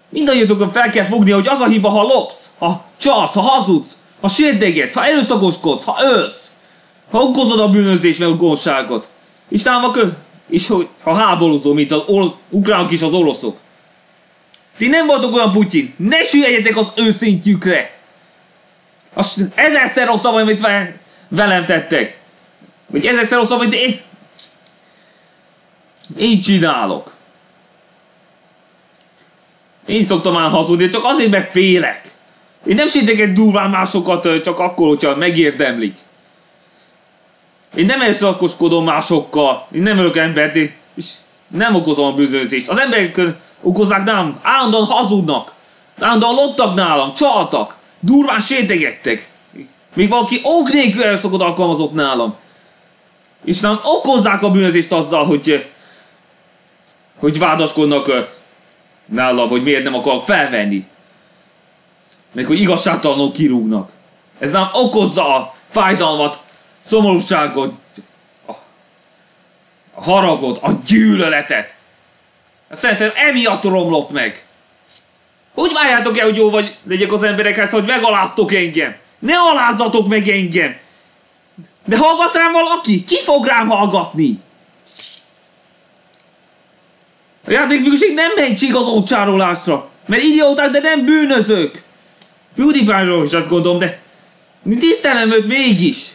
Mindannyiatokon fel kell fogni, hogy az a hiba, ha lopsz, ha csalsz, ha hazudsz, ha sérdegetsz, ha erőszakoskodsz, ha ölsz, ha okozod a bűnözés meg a gonoszságot. És talán és hogy, ha háborúzol, mint az orosz, ukránok és az oroszok. Ti nem voltok olyan Putyin, ne süllyedjetek az őszintjükre. Az ezerszer rosszabb, amit velem tettek. Vagy ezerszer rosszabb, mint én, én csinálok. Én szoktam már hazudni, csak azért, mert félek. Én nem sértegek durván másokat csak akkor, hogyha megérdemlik. Én nem erőszakoskodom másokkal, én nem ölök embert, és nem okozom a bűnözést. Az emberek okozzák nem, állandóan hazudnak, állandóan loptak nálam, csaltak, durván sértegettek. Még valaki ok nélkül alkalmazott nálam. És nem okozzák a bűnözést azzal, hogy hogy vádaskodnak nálam, hogy miért nem akarok felvenni. Meg hogy igazságtalanul kirúgnak. Ez nem okozza a fájdalmat, szomorúságot, a haragot, a gyűlöletet. Szerintem emiatt romlott meg. Hogy várjátok el, hogy jó vagy legyek az emberekhez, hogy megaláztok engem? Ne alázzatok meg engem! De hallgat rám valaki? Ki fog rám hallgatni? A játékműség nem megy csárolásra, mert idióták, de nem bűnözők. PewDiePie-ról is azt gondolom, de Tisztelem őt mégis.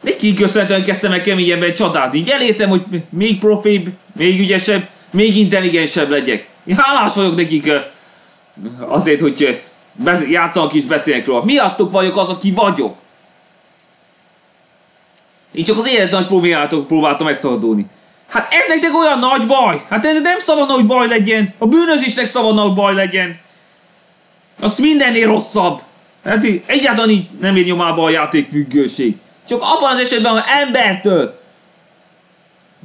Neki köszönhetően kezdtem el keményebben csatát. Így elértem, hogy még profibb, még ügyesebb, még intelligensebb legyek. Én hálás vagyok nekik azért, hogy játszanak is beszélnek róla. Miattuk vagyok az, aki vagyok. Én csak az élet nagy problémátok próbáltam megszabadulni. Hát ez nektek olyan nagy baj! Hát ez nem szabad, hogy baj legyen! A bűnözésnek szabad, hogy baj legyen! Az mindennél rosszabb! Hát egyáltalán így nem ér nyomába a játékfüggőség. Csak abban az esetben, hogy embertől,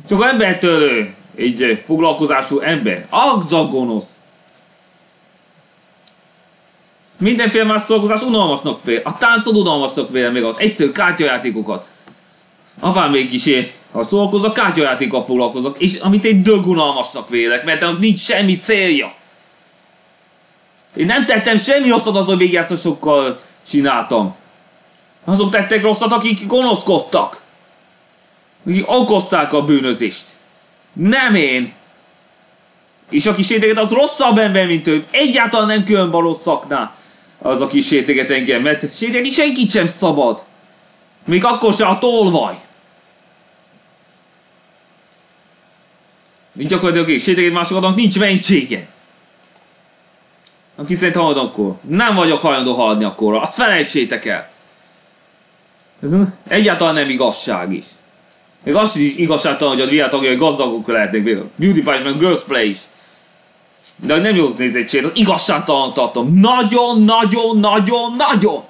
csak embertől egy foglalkozású ember, az. Mindenféle más szolgálkozás unalmasnak fél. A táncod unalmasnak fél, még az egyszerű kártyajátékokat. Apám mégis én, ha szolgálkozok, kártyajátékkal foglalkozok, és amit én dög unalmasnak vélek, mert annak nincs semmi célja. Én nem tettem semmi rosszat az, hogy végjátszosokkal csináltam. Azok tettek rosszat, akik gonoszkodtak. Akik okozták a bűnözést. Nem én. És a kísértéget az rosszabb ember, mint ő. Egyáltalán nem külön rosszaknál az a kísértéget engem, mert sétálni senkit sem szabad. Még akkor se a tolvaj. Gyakorlatilag sétálni másoknak nincs mentsége. Aki szerint halad akkor. Nem vagyok hajlandó haladni akkor. Azt felejtsétek el. Ez egyáltalán nem igazság is. Még azt is igazságtalan, hogy a világ tagjai gazdagok lehetnek, Beauty Pie meg Girls Play is. De nem jó nézettség, az igazságtalan tartom. Nagyon, nagyon, nagyon, nagyon!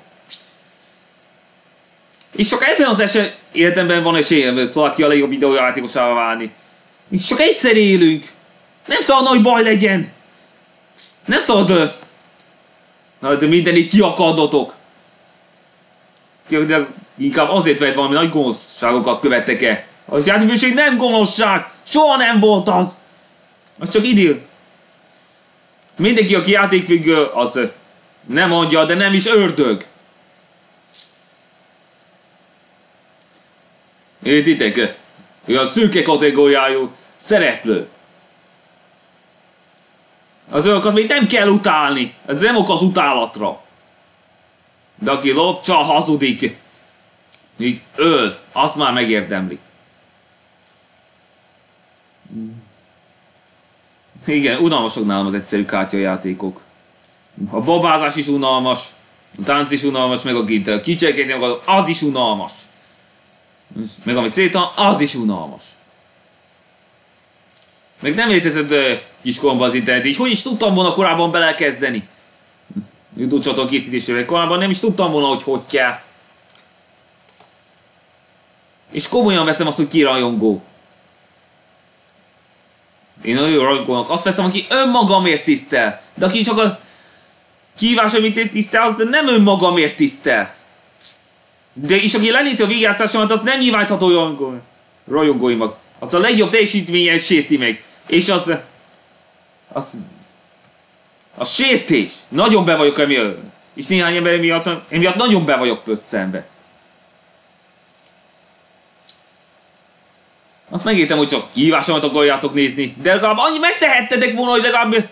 És csak ebben az eset életemben van esélyem, hogy valaki a legjobb videójátékosává válni. És csak egyszer élünk. Nem szabad nagy baj legyen. Nem szabad... Na, de mindenit kiakadnotok. De inkább azért, mert valami nagy gonoszságokat követtek el. A játékosság nem gonoszság! Soha nem volt az! Az csak idő. Mindenki, aki játékfüggő, az nem mondja, de nem is ördög. Értitek? Ő a szürke kategóriájú szereplő. Az olyanokat még nem kell utálni. Ez nem ok az utálatra. De aki lop, csak hazudik. Így öl, azt már megérdemli. Igen, unalmasok nálam az egyszerű kártyajátékok. A babázás is unalmas, a tánc is unalmas, meg a gintel. Kicsekedni az is unalmas. Meg amit szétan, az is unalmas. Meg nem létezett kiskoromban az internet, így hogy is tudtam volna korábban belekezdeni? YouTube csatorna készítésére korábban nem is tudtam volna, hogy hogy kell. És komolyan veszem azt, hogy ki rajongó. Én nagyon rajongónak azt veszem, aki önmagamért tisztel. De aki csak a kívás, amit tisztel, az nem önmagamért tisztel. De és aki lenézi a végjátszásomat, az nem nyilvánítható rajongó, rajongóimat. Az a legjobb teljesítményen sérti meg. És az... Az... A sértés. Nagyon be vagyok emiatt. És néhány ember miatt, emiatt nagyon be vagyok pöccembe. Azt megértem, hogy csak kihívásomat akarjátok nézni, de legalább annyi megtehettetek volna, hogy legalább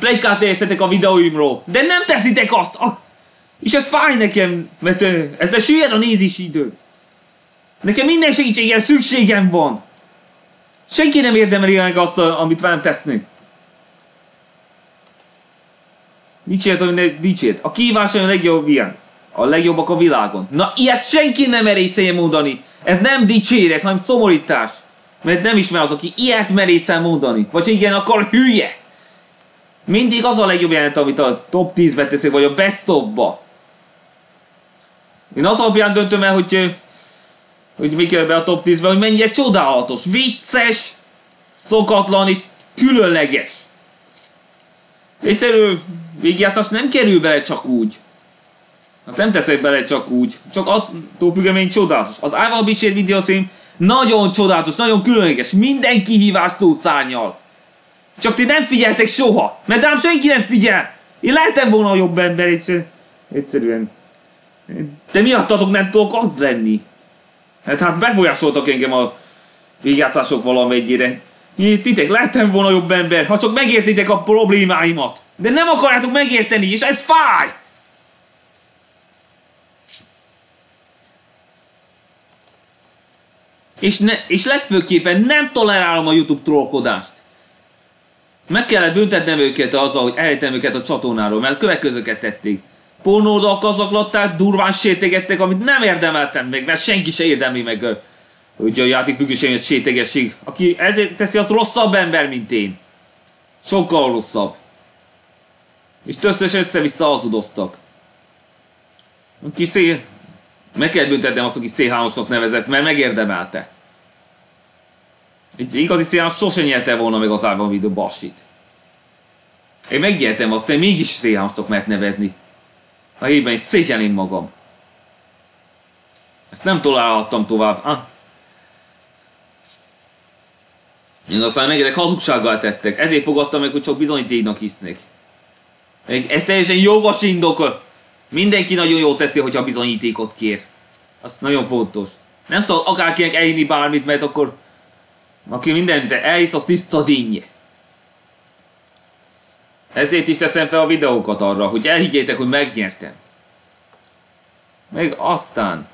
plegykát a videóimról. De nem teszitek azt! Ah, és ez fáj nekem, mert ezzel süllyed a nézési idő. Nekem minden segítségre szükségem van. Senki nem érdemeli meg azt, amit velem tesznek. Dicsért, ne dicsért. A kívás a legjobb ilyen. A legjobbak a világon. Na, ilyet senki nem merészelje mondani. Ez nem dicséret, hanem szomorítás. Mert nem ismer az, aki ilyet merészel mondani. Vagy igen, akkor hülye. Mindig az a legjobb jelent, amit a top 10-be teszek, vagy a best of-ba. Én az alapján döntöm el, hogy, hogy mi kell be a top 10-be, hogy mennyire csodálatos, vicces, szokatlan és különleges. Egyszerű végjátszás nem kerül bele csak úgy. Hát nem teszek bele csak úgy. Csak attól függően, csodálatos. Az Ával Bissér videószím nagyon csodálatos, nagyon különleges. Minden kihívást túlszárnyal. Csak ti nem figyeltek soha. Mert ám senki nem figyel. Én lehetem volna a jobb ember, egyszerűen. De miattatok nem tudok az lenni. Hát hát befolyásoltak engem a végjátszások valamennyire. Titek lettem volna jobb ember, ha csak megértitek a problémáimat. De nem akarjátok megérteni, és ez fáj! És, ne, és legfőképpen nem tolerálom a YouTube trollkodást. Meg kellett büntetnem őket azzal, hogy elhelytem őket a csatornáról, mert következőket tették. Pornódal kazaklatták, durván sétegettek, amit nem érdemeltem meg, mert senki se érdemli meg, hogy a játékfüggőséget sétegessék. Aki ezért teszi, az rosszabb ember, mint én. Sokkal rosszabb. És többször össze-vissza hazudoztak. Kis szél... Meg kell büntetnem azt, aki szélhámosnak nevezett, mert megérdemelte. Egy igazi szélhámos sose nyerte volna meg az árban videó basit. Én megnyertem azt, hogy mégis szélhámosnak mert nevezni. A hétben is szégyelném magam. Ezt nem tolerálhattam tovább. Ah. Én aztán engedek hazugsággal tettek. Ezért fogadtam meg, hogy csak bizonyítéknak hisznek. Ez teljesen jogos indok. Mindenki nagyon jól teszi, hogyha bizonyítékot kér. Az nagyon fontos. Nem szabad akárkinek elhinni bármit, mert akkor aki mindent elhisz, az tiszta dinnye. Ezért is teszem fel a videókat arra, hogy elhiggyétek, hogy megnyertem. Meg aztán...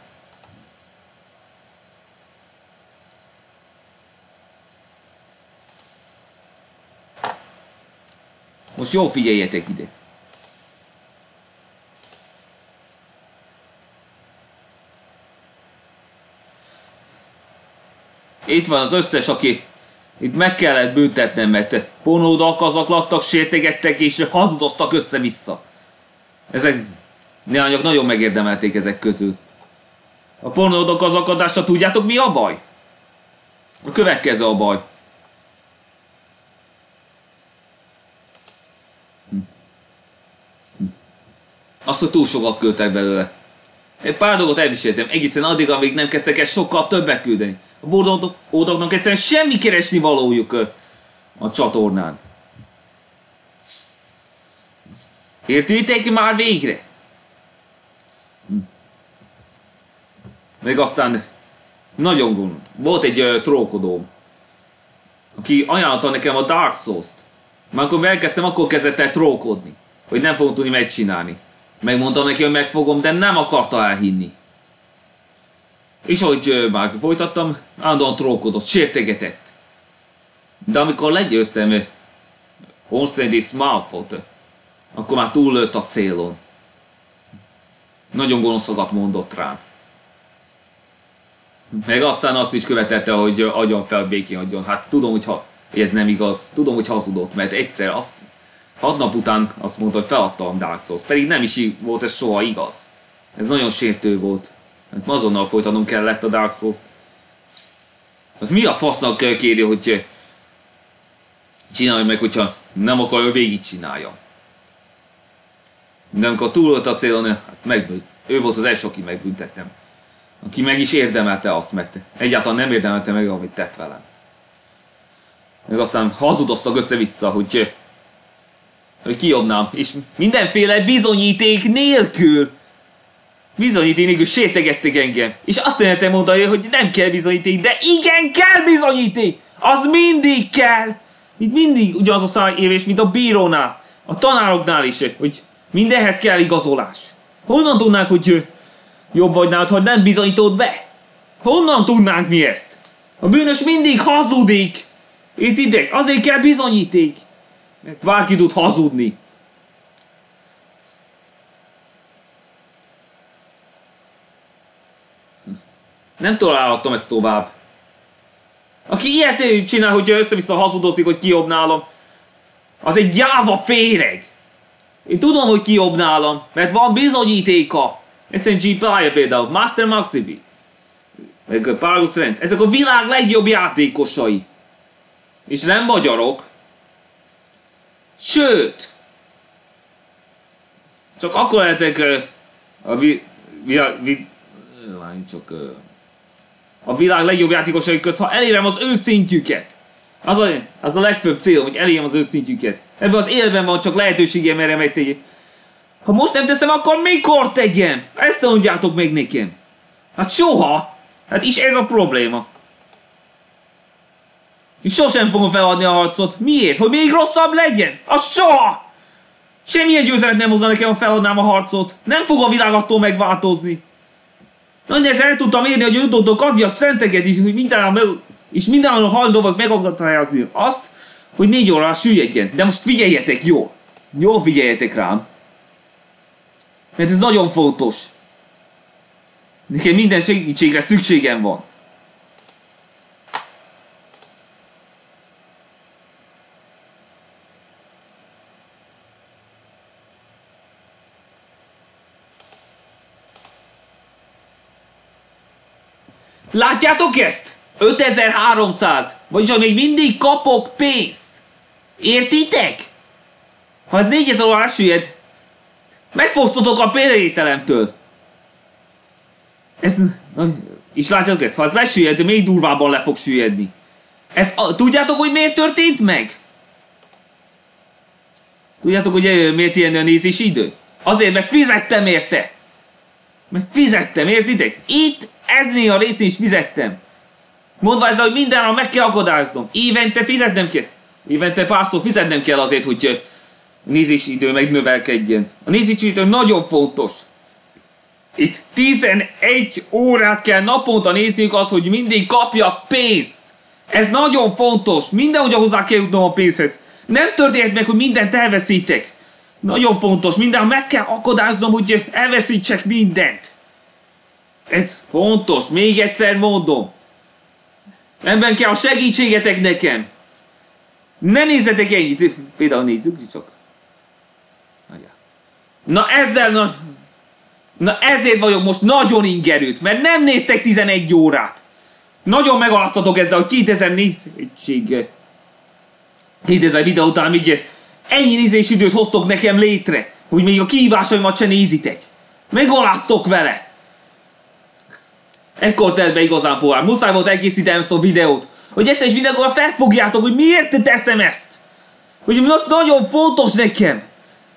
Most jó figyeljetek ide. Itt van az összes, aki itt meg kellett büntetnem, mert pornódak laktak, sértegettek és hazudoztak össze-vissza. Ezek neányok nagyon megérdemelték ezek közül. A pornódak az akadása, tudjátok mi a baj? A következő a baj. Azt, hogy túl sokat küldtek belőle. Egy pár dolgot elviseltem egészen addig, amíg nem kezdtek el sokkal többet küldeni. A bordódoknak egyszerűen semmi keresni valójuk a csatornán. Értitek már végre? Hm. Meg aztán nagyon gond. Volt egy uh, trókodóm, aki ajánlotta nekem a Dark Souls-t. Már akkor elkezdtem, akkor kezdett el trókodni, hogy nem fogom tudni megcsinálni. Megmondtam neki, hogy megfogom, de nem akarta elhinni. És ahogy már folytattam, állandóan trókodott, sértegetett. De amikor legyőztem Orszedi Smalfot, akkor már túllőtt a célon. Nagyon gonoszokat mondott rám. Meg aztán azt is követette, hogy adjon fel, békén adjon. Hát tudom, hogy ez nem igaz, tudom, hogy hazudott, mert egyszer azt Hat nap után azt mondta, hogy feladtam Dark Souls, pedig nem is volt ez soha igaz. Ez nagyon sértő volt. Hát azonnal folytanom kellett a Dark Souls. Az mi a fasznak kéri, hogy csinálj meg, hogyha nem akarja, végig csinálja. De amikor túl a célon, hát megbűnt. Ő volt az első, aki megbüntettem. Aki meg is érdemelte azt, mert egyáltalán nem érdemelte meg, amit tett velem. Meg aztán hazudoztak össze-vissza, hogy hogy kiobnám. És mindenféle bizonyíték nélkül bizonyíték nélkül sértegettek engem. És azt lehetem mondani, hogy nem kell bizonyíték, de igen kell bizonyíték! Az mindig kell! Itt mindig ugyanaz a szájévés, mint a bírónál, a tanároknál is, hogy mindenhez kell igazolás. Honnan tudnánk, hogy jobb vagy nálad, ha nem bizonyítod be? Honnan tudnánk mi ezt? A bűnös mindig hazudik! Itt ide, azért kell bizonyíték. Mert bárki tud hazudni. Nem találhattam ezt tovább. Aki ilyet csinál, hogyha össze-vissza hazudozik, hogy ki nálam, az egy gyáva féreg. Én tudom, hogy ki nálam, mert van bizonyítéka. SNG Player például, Master Maxibi, meg Parus Renz, ezek a világ legjobb játékosai. És nem magyarok. Sőt, csak akkor lehetek a, vi, vi, vi, csak a világ legjobb játékosai között, ha elérem az ő szintjüket. Az a, az a legfőbb célom, hogy elérjem az ő szintjüket. Ebben az életben van csak lehetőségem erre megtegyek. Ha most nem teszem, akkor mikor tegyem? Ezt mondjátok meg nekem. Hát soha. Hát is ez a probléma. És sosem fogom feladni a harcot. Miért? Hogy még rosszabb legyen? A soha! Semmilyen győzelet nem hozna nekem, ha feladnám a harcot. Nem fog a világ attól megváltozni. Nagy nehezen el tudtam érni, hogy utódó kapja a centeket is, hogy mindenhol, meg, és mindenhol hajlandó vagy megakadályozni azt, hogy négy óra süllyedjen. De most figyeljetek jó. Jó figyeljetek rám. Mert ez nagyon fontos. Nekem minden segítségre szükségem van. Látjátok ezt? 5300! Vagyis még mindig kapok pénzt! Értitek? Ha ez 4000 óra süllyed, megfosztotok a pénzételemtől. Ez... És látjátok ezt? Ha ez lesüllyed, még durvábban le fog süllyedni. Ez, a, tudjátok, hogy miért történt meg? Tudjátok, hogy miért ilyen a nézési idő? Azért, mert fizettem érte! Mert fizettem, értitek? Itt eznél a részt is fizettem. Mondva ezzel, hogy mindenhol meg kell akadályoznom. Évente fizetnem kell. Évente párszor fizetnem kell azért, hogy nézési idő megnövelkedjen. A nézési idő nagyon fontos. Itt 11 órát kell naponta nézniük az, hogy mindig kapja pénzt. Ez nagyon fontos. Mindenhogy hozzá kell jutnom a pénzhez. Nem történt meg, hogy mindent elveszítek. Nagyon fontos. Minden meg kell akadályoznom, hogy elveszítsek mindent. Ez fontos. Még egyszer mondom. Ebben kell a segítségetek nekem. Ne nézzetek ennyit. Például nézzük csak. Na ezzel, na, na ezért vagyok most nagyon ingerült, mert nem néztek 11 órát. Nagyon megalasztatok ezzel, hogy 2000 nézettség. 2000 videó után így ennyi nézésidőt hoztok nekem létre, hogy még a kihívásaimat se nézitek. Megaláztok vele. Ekkor telt be igazán pohár. Muszáj volt elkészítenem ezt a videót. Hogy egyszer is mindenkor felfogjátok, hogy miért teszem ezt. Hogy az nagyon fontos nekem.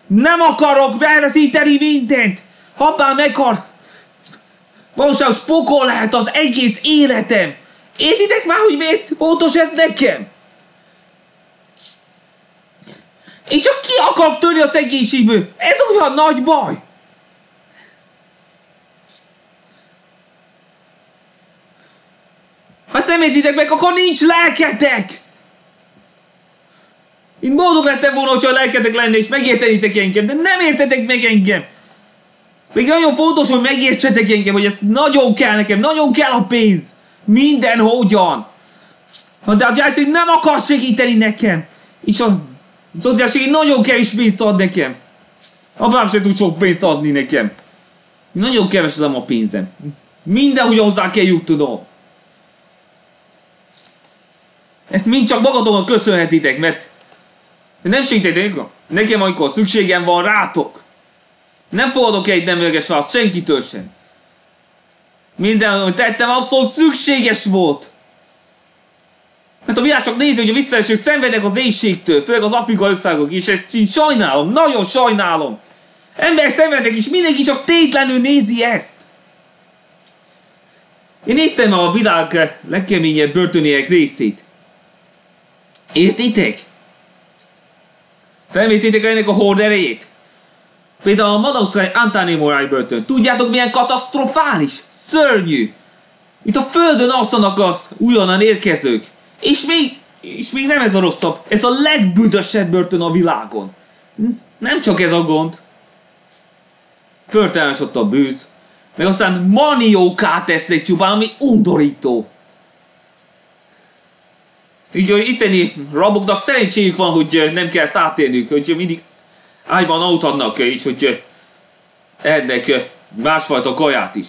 Nem akarok elveszíteni mindent. Habán megkar... Valóságos pokol lehet az egész életem. Értitek már, hogy miért fontos ez nekem? Én csak ki akarok törni a szegénységből. Ez olyan nagy baj. Ha ezt nem értitek meg, akkor nincs lelketek! Én boldog lettem volna, hogyha a lelketek lenne, és megértenétek engem, de nem értetek meg engem! Még nagyon fontos, hogy megértsetek engem, hogy ez nagyon kell nekem, nagyon kell a pénz! Mindenhogyan! De a gyászség nem akar segíteni nekem! És a szociálség nagyon kevés pénzt ad nekem! Apám sem tud sok pénzt adni nekem! Nagyon kevesedem a pénzem. Mindenhogy hozzá kell jutnom. Ezt mind csak magatoknak köszönhetitek, mert nem segítetek nekem, amikor szükségem van rátok. Nem fogadok egy nemleges választ senkitől sem. Minden, amit tettem, abszolút szükséges volt. Mert a világ csak nézi, hogy a visszaesők szenvednek az éjségtől, főleg az Afrika országok, és ezt én sajnálom, nagyon sajnálom. Emberek szenvednek, és mindenki csak tétlenül nézi ezt. Én néztem a világ legkeményebb börtönének részét. Értitek? Felmétitek ennek a hord erejét? Például a Madagszkai Antani Morály börtön. Tudjátok milyen katasztrofális? Szörnyű! Itt a földön alszanak az újonnan érkezők. És még, és még nem ez a rosszabb. Ez a legbüdösebb börtön a világon. Nem csak ez a gond. Föltelmes ott a bűz. Meg aztán maniókát tesznek csupán, ami undorító. Így, hogy itteni raboknak szerencséjük van, hogy nem kell ezt átélniük, hogy mindig ágyban aut adnak, és hogy ennek másfajta kaját is.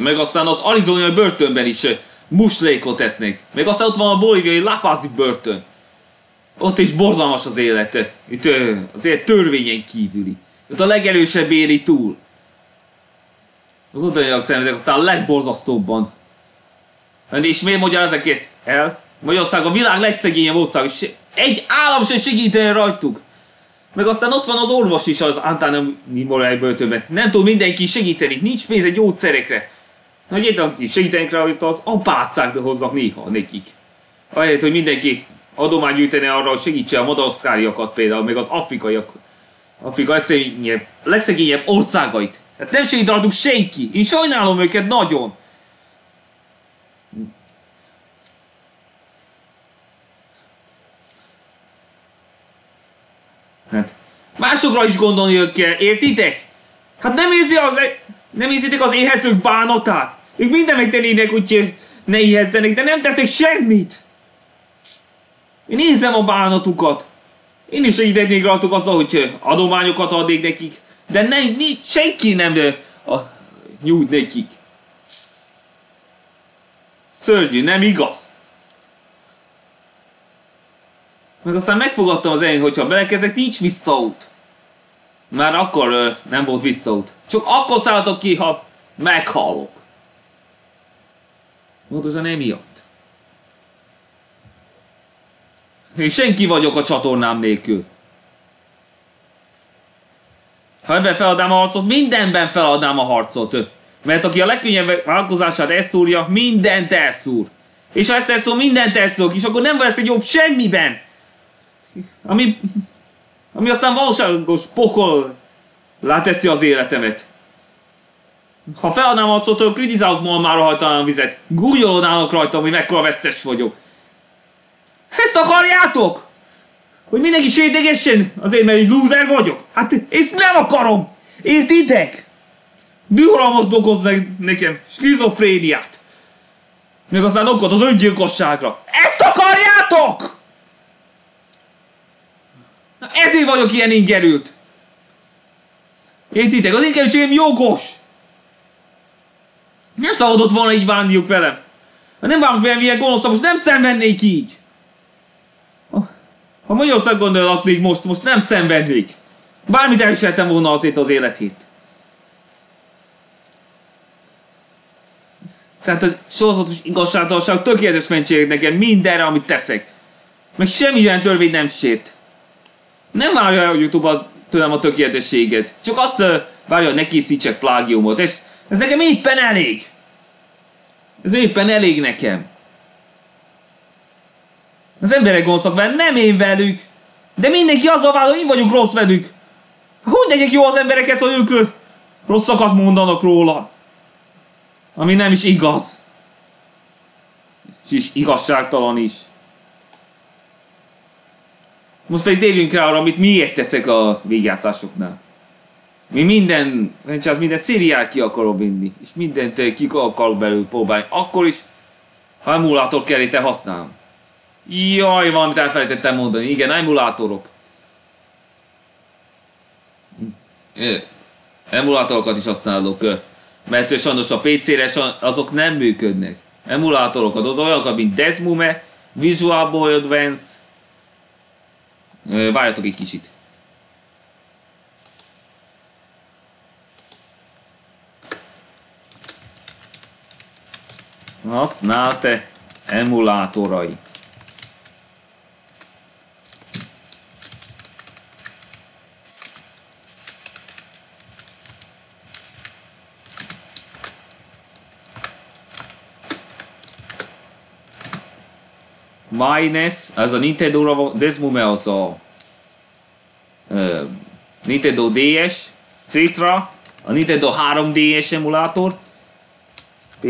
Meg aztán az arizonai börtönben is muslékot tesznek. Meg aztán ott van a bolíviai Lapázi börtön. Ott is borzalmas az élet. Itt azért törvényen kívüli. Ott a legelősebb éli túl. Az ottaniak szenvedek aztán a legborzasztóbban. És miért mondja az egész el? Magyarország a világ legszegényebb ország, és egy állam sem segíteni rajtuk. Meg aztán ott van az orvos is az Antánum Morál börtönben. Nem tud mindenki segíteni, nincs pénz egy gyógyszerekre. Hogy egy segíteni rá, hogy az apácák hoznak néha nekik. Ahelyett, hogy mindenki adomány gyűjteni arra, hogy segítse a madaszkáriakat például, meg az afrikaiak. Afrika legszegényebb, legszegényebb országait. Hát nem segít senki. Én sajnálom őket nagyon. Hát, másokra is gondolni kell, értitek? Hát nem érzi az, e- nem érzitek az éhezők bánatát? Ők minden megtennének, hogy ne éhezzenek, de nem tesznek semmit. Én nézem a bánatukat. Én is segítenék rajtuk azzal, hogy adományokat adnék nekik. De ne, ne, senki nem de a, nyújt nekik. Szörnyű, nem igaz? Meg aztán megfogadtam az elején, hogyha belekezdek, nincs visszaút. Már akkor ö, nem volt visszaút. Csak akkor szálltok ki, ha meghalok. Pontosan emiatt. Én senki vagyok a csatornám nélkül. Ha ebben feladnám a harcot, mindenben feladnám a harcot. Mert aki a legkönnyebb vállalkozását elszúrja, mindent elszúr. És ha ezt elszúr, mindent elszúr, és akkor nem lesz egy jobb semmiben. Ami, ami aztán valóságos pokol láteszi az életemet. Ha feladnám a akkor kritizálok már hajtanám a vizet. Gúnyolódnának rajta, hogy mekkora vesztes vagyok. Ezt akarjátok? Hogy mindenki sétegessen azért, mert egy lúzer vagyok? Hát ezt nem akarom! Értitek? Dühoralmat okoz nekem, skizofréniát. Meg aztán okot az öngyilkosságra. Ezt akarjátok? Na ezért vagyok ilyen ingerült. Értitek? Az ingerültségem jogos. Nem szabadott volna így bánniuk velem. Ha nem bánok velem ilyen gonosz, most nem szenvednék így. Ha Magyarország gondolatnék most, most nem szenvednék. Bármit elviseltem volna azért az életét. Tehát a sorozatos igazságtalanság tökéletes mentség nekem mindenre, amit teszek. Meg semmilyen törvény nem sért. Nem várja a Youtube tőlem a tökéletességet. Csak azt várja, hogy ne készítsek plágiumot. Ez, ez nekem éppen elég. Ez éppen elég nekem. Az emberek gonoszak velem, nem én velük. De mindenki azzal vál, hogy én vagyok rossz velük. Hogy tegyek jó az embereket, hogy ők rosszakat mondanak róla? Ami nem is igaz. És is igazságtalan is. Most pedig térjünk rá arra, amit miért teszek a végjátszásoknál. Mi minden, az minden szériát ki akarom vinni, és mindent ki akarok belőle próbálni. Akkor is, ha emulátor kell itt használom. Jaj, valamit elfelejtettem mondani. Igen, emulátorok. Emulátorokat is használok. Mert sajnos a PC-re azok nem működnek. Emulátorokat, az olyanokat, mint Desmume, Visual Boy Advance. Várjatok egy kicsit. Használta emulátorai. Minus, az a Nintendo-ra, Desmume az a uh, Nintendo DS, Citra, a Nintendo 3DS emulátor, P...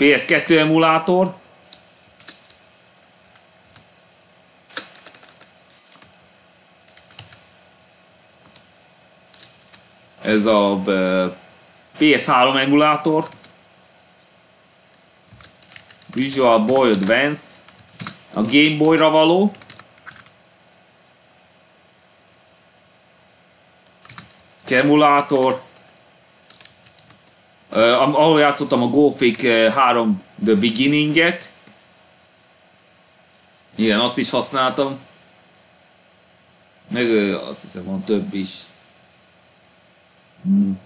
PS2 emulátor, ez a uh, PS3 emulátor, Visual Boy Advance, a Game Boy-ra való, emulátor, uh, ahol játszottam a GoFake 3 The Beginning-et, igen, azt is használtam, meg uh, azt hiszem van több is. Hmm.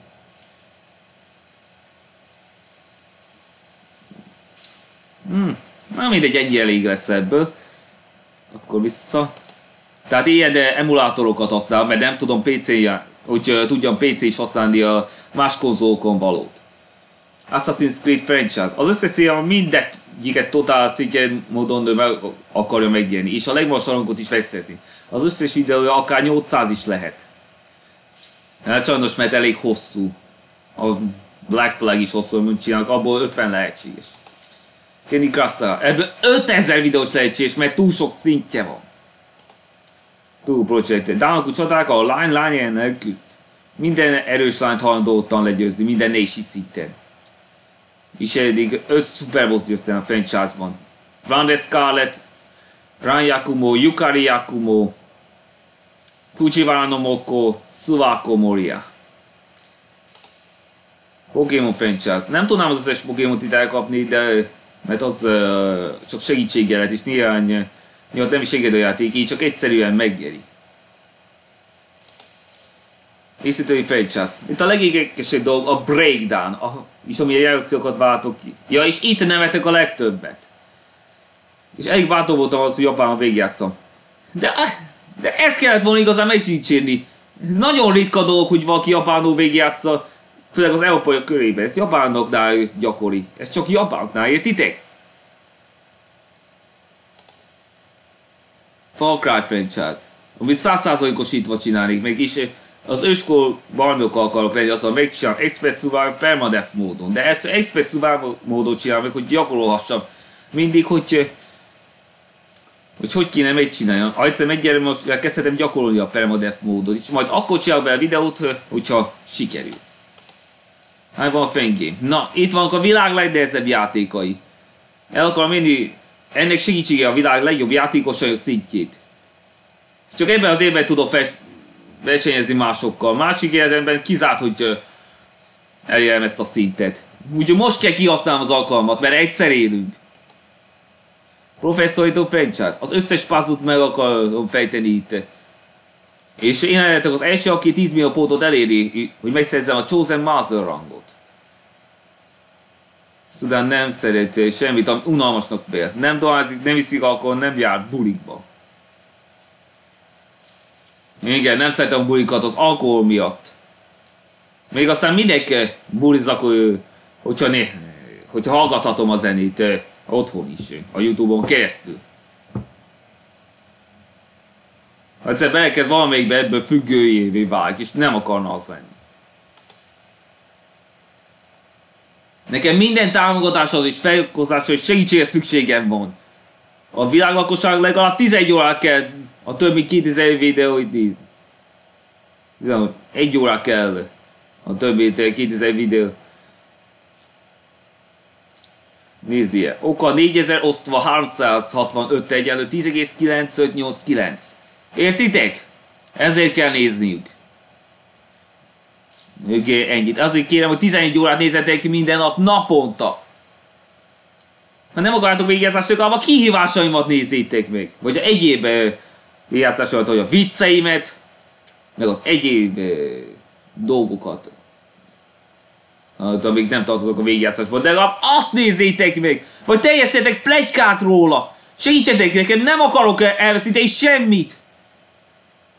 Hmm. Na mindegy, ennyi elég lesz ebből. Akkor vissza. Tehát ilyen emulátorokat használ, mert nem tudom PC-ja, hogy tudjam PC is használni a más konzolokon valót. Assassin's Creed franchise. Az összes szél mindegyiket totál szintén módon meg akarja megjelenni, és a legmagasabb is veszezni. Az összes videója akár 800 is lehet. Hát sajnos, mert elég hosszú. A Black Flag is hosszú, mint csinálnak, abból 50 lehetséges. Kenny Crassa, ebből 5000 videós lehetséges, mert túl sok szintje van. Túl project. Dánakú csaták, a lány lány elküzd. Minden erős lányt hajlandó legyőzni, minden nési szinten. És eddig 5 Super Bowl győztem a franchise-ban. Brande Scarlett, Ran Yakumo, Yukari Yakumo, Fujiwara no Moko, Suwako Moria. Pokémon franchise. Nem tudnám az összes Pokémon itt elkapni, de mert az uh, csak segítséggel lehet, és néhány nyilván nem is játék, így csak egyszerűen megnyeri. Észítői franchise. Itt a legékesebb dolog a breakdown, a, és ami a reakciókat váltok ki. Ja, és itt nevetek a legtöbbet. És elég bátor voltam az, hogy Japánban végigjátszom. De, de ezt kellett volna igazán megcsincsérni. Ez nagyon ritka dolog, hogy valaki japánul végigjátsza, főleg az európai körében. Ez japánoknál gyakori. Ez csak japánoknál, értitek? Far Cry franchise. Amit százszázalékosítva csinálnék, meg is az őskor bajnok akarok lenni, azzal megcsinálom Express Survival Permadeath módon. De ezt Express Survival módon csinálom, hogy gyakorolhassam mindig, hogy hogy hogy kéne megcsináljam. Ha egyszer meggyere, most kezdhetem gyakorolni a permadeath módot, és majd akkor csinálok be a videót, hogyha sikerül. Hát van a fengém. Na, itt vannak a világ legnehezebb játékai. El akarom menni ennek segítsége a világ legjobb játékosai szintjét. Csak ebben az évben tudok fest, versenyezni másokkal. Másik életemben kizárt, hogy elérem ezt a szintet. Úgyhogy most kell kihasználnom az alkalmat, mert egyszer élünk. Professor franchise. Az összes puzzle meg akarom fejteni itt. És én lehetek az első, aki 10 millió pontot eléri, hogy megszerzem a Chosen Master rangot. Szudán nem szeret semmit, ami unalmasnak vél. Nem doházik, nem iszik akkor nem jár bulikba. Igen, nem szeretem a bulikat az alkohol miatt. Még aztán mindenki bulizak, hogyha, né, hogyha hallgathatom a zenét otthon is, a Youtube-on keresztül. Ha egyszer belekezd valamelyikbe ebből függőjévé válik, és nem akarna az lenni. Nekem minden támogatáshoz és felkozáshoz és segítséghez szükségem van. A világlakosság legalább 11 órát kell a több mint 2000 videóit nézni. 1 órá kell a több mint 2000 videó. Nézd ilyen. Oka 4000 osztva 365 egyenlő 10,9589. Értitek? Ezért kell nézniük. Ugye ennyit. Azért kérem, hogy 11 órát nézzetek minden nap, naponta. Ha nem akarjátok akkor a kihívásaimat nézzétek meg. Vagy egyéb végigjátszásokat, vagy a vicceimet, meg az egyéb dolgokat. Amíg nem tartozok a végigjátszásban, de legalább azt nézzétek meg! Vagy teljesítek plegykát róla! Segítsetek nekem, nem akarok elveszíteni semmit!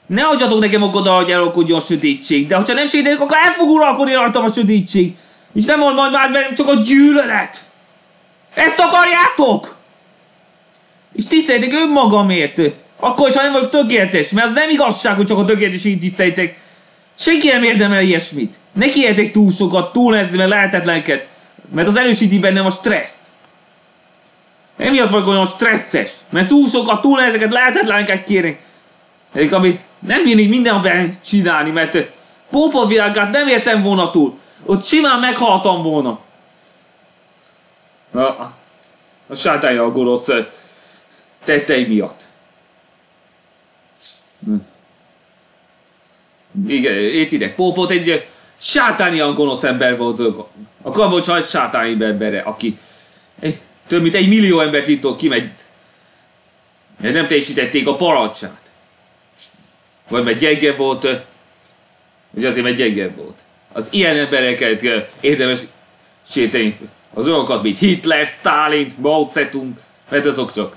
Ne adjatok nekem oda, hogy elolkodjon a sötétség, de ha nem segítenek, akkor el fog uralkodni rajtam a sötétség. És nem mond majd már velem csak a gyűlölet. Ezt akarjátok? És tiszteljetek önmagamért. Akkor is, ha nem vagyok tökéletes, mert az nem igazság, hogy csak a tökéletesét tiszteljétek. Senki nem érdemel ilyesmit. Ne kérjetek túl sokat, túl nehezni, mert lehetetlenket. Mert az erősíti bennem a stresszt. Emiatt vagyok olyan stresszes, mert túl sokat, túl nehezeket, lehetetleneket kérnek. Egyik, ami nem bírnék mindenben csinálni, mert Pópa világát nem értem volna túl. Ott simán meghaltam volna. A, a sátája a gonosz tettei miatt. Igen, értitek, Pópot egy sátánian gonosz ember volt. A Kambocsa egy sátáni embere, aki több mint egy millió embert itt kimegy. Nem teljesítették a parancsát. Vagy mert gyenge volt, vagy azért mert gyenge volt. Az ilyen embereket érdemes sétálni. Az olyanokat, mint Hitler, Stalin, Mao Zedong, mert azok csak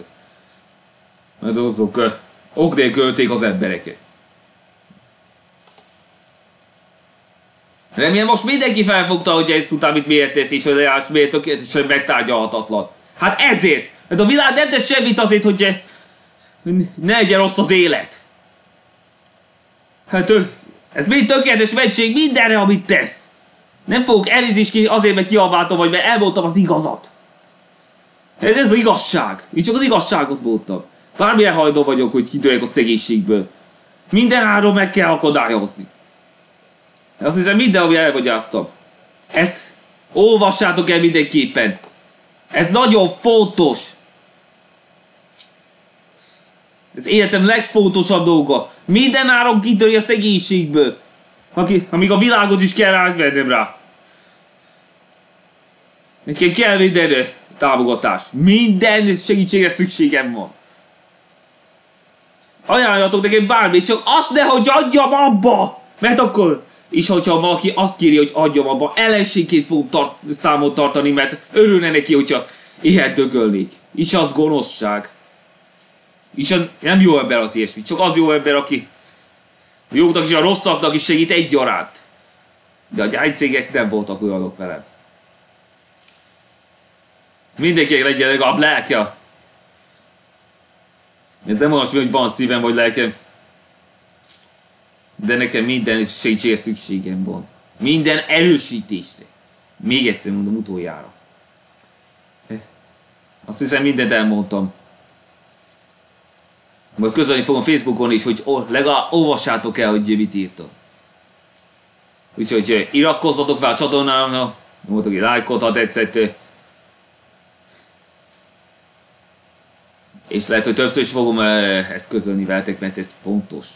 mert azok ok nélkül az embereket. Remélem most mindenki felfogta, hogy ez után mit miért tesz, és hogy leállás miért tökéletesen megtárgyalhatatlan. Hát ezért! Mert a világ nem tesz semmit azért, hogy ne legyen rossz az élet. Hát ez mind tökéletes mentség mindenre, amit tesz. Nem fogok elnézést ki azért, mert kiabáltam, vagy mert elmondtam az igazat. Ez, ez az igazság. Én csak az igazságot mondtam. Bármilyen hajlandó vagyok, hogy kitörjek a szegénységből. Minden áron meg kell akadályozni. Azt hiszem minden, ami elmagyaráztam. Ezt olvassátok el mindenképpen. Ez nagyon fontos. Ez életem legfontosabb dolga. Minden áron kitörj a szegénységből. Aki, amíg a világot is kell átvennem rá. Nekem kell mindenre támogatás. Minden segítségre szükségem van. Ajánljatok nekem bármit, csak azt ne, hogy adjam abba! Mert akkor és hogyha valaki azt kéri, hogy adjam abba, ellenségként fog tart, számot tartani, mert örülne neki, hogyha ilyet dögölnék. És az gonoszság. És nem jó ember az ilyesmi, csak az jó ember, aki jóknak és a rosszaknak is segít egyaránt. De a gyájcégek nem voltak olyanok velem. Mindenkinek legyen legalább lelke. Ez nem olyasmi, hogy van szívem vagy lelkem. De nekem minden segítségre szükségem van. Minden erősítésre. Még egyszer mondom utoljára. Azt hiszem mindent elmondtam. Majd közölni fogom Facebookon is, hogy legalább olvassátok el, hogy mit írtam. Úgyhogy iratkozzatok fel a csatornámra, nyomjatok egy lájkot, ha tetszett. És lehet, hogy többször is fogom ezt közölni veletek, mert ez fontos.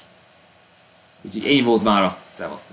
Úgyhogy én volt mára. Szevasztok!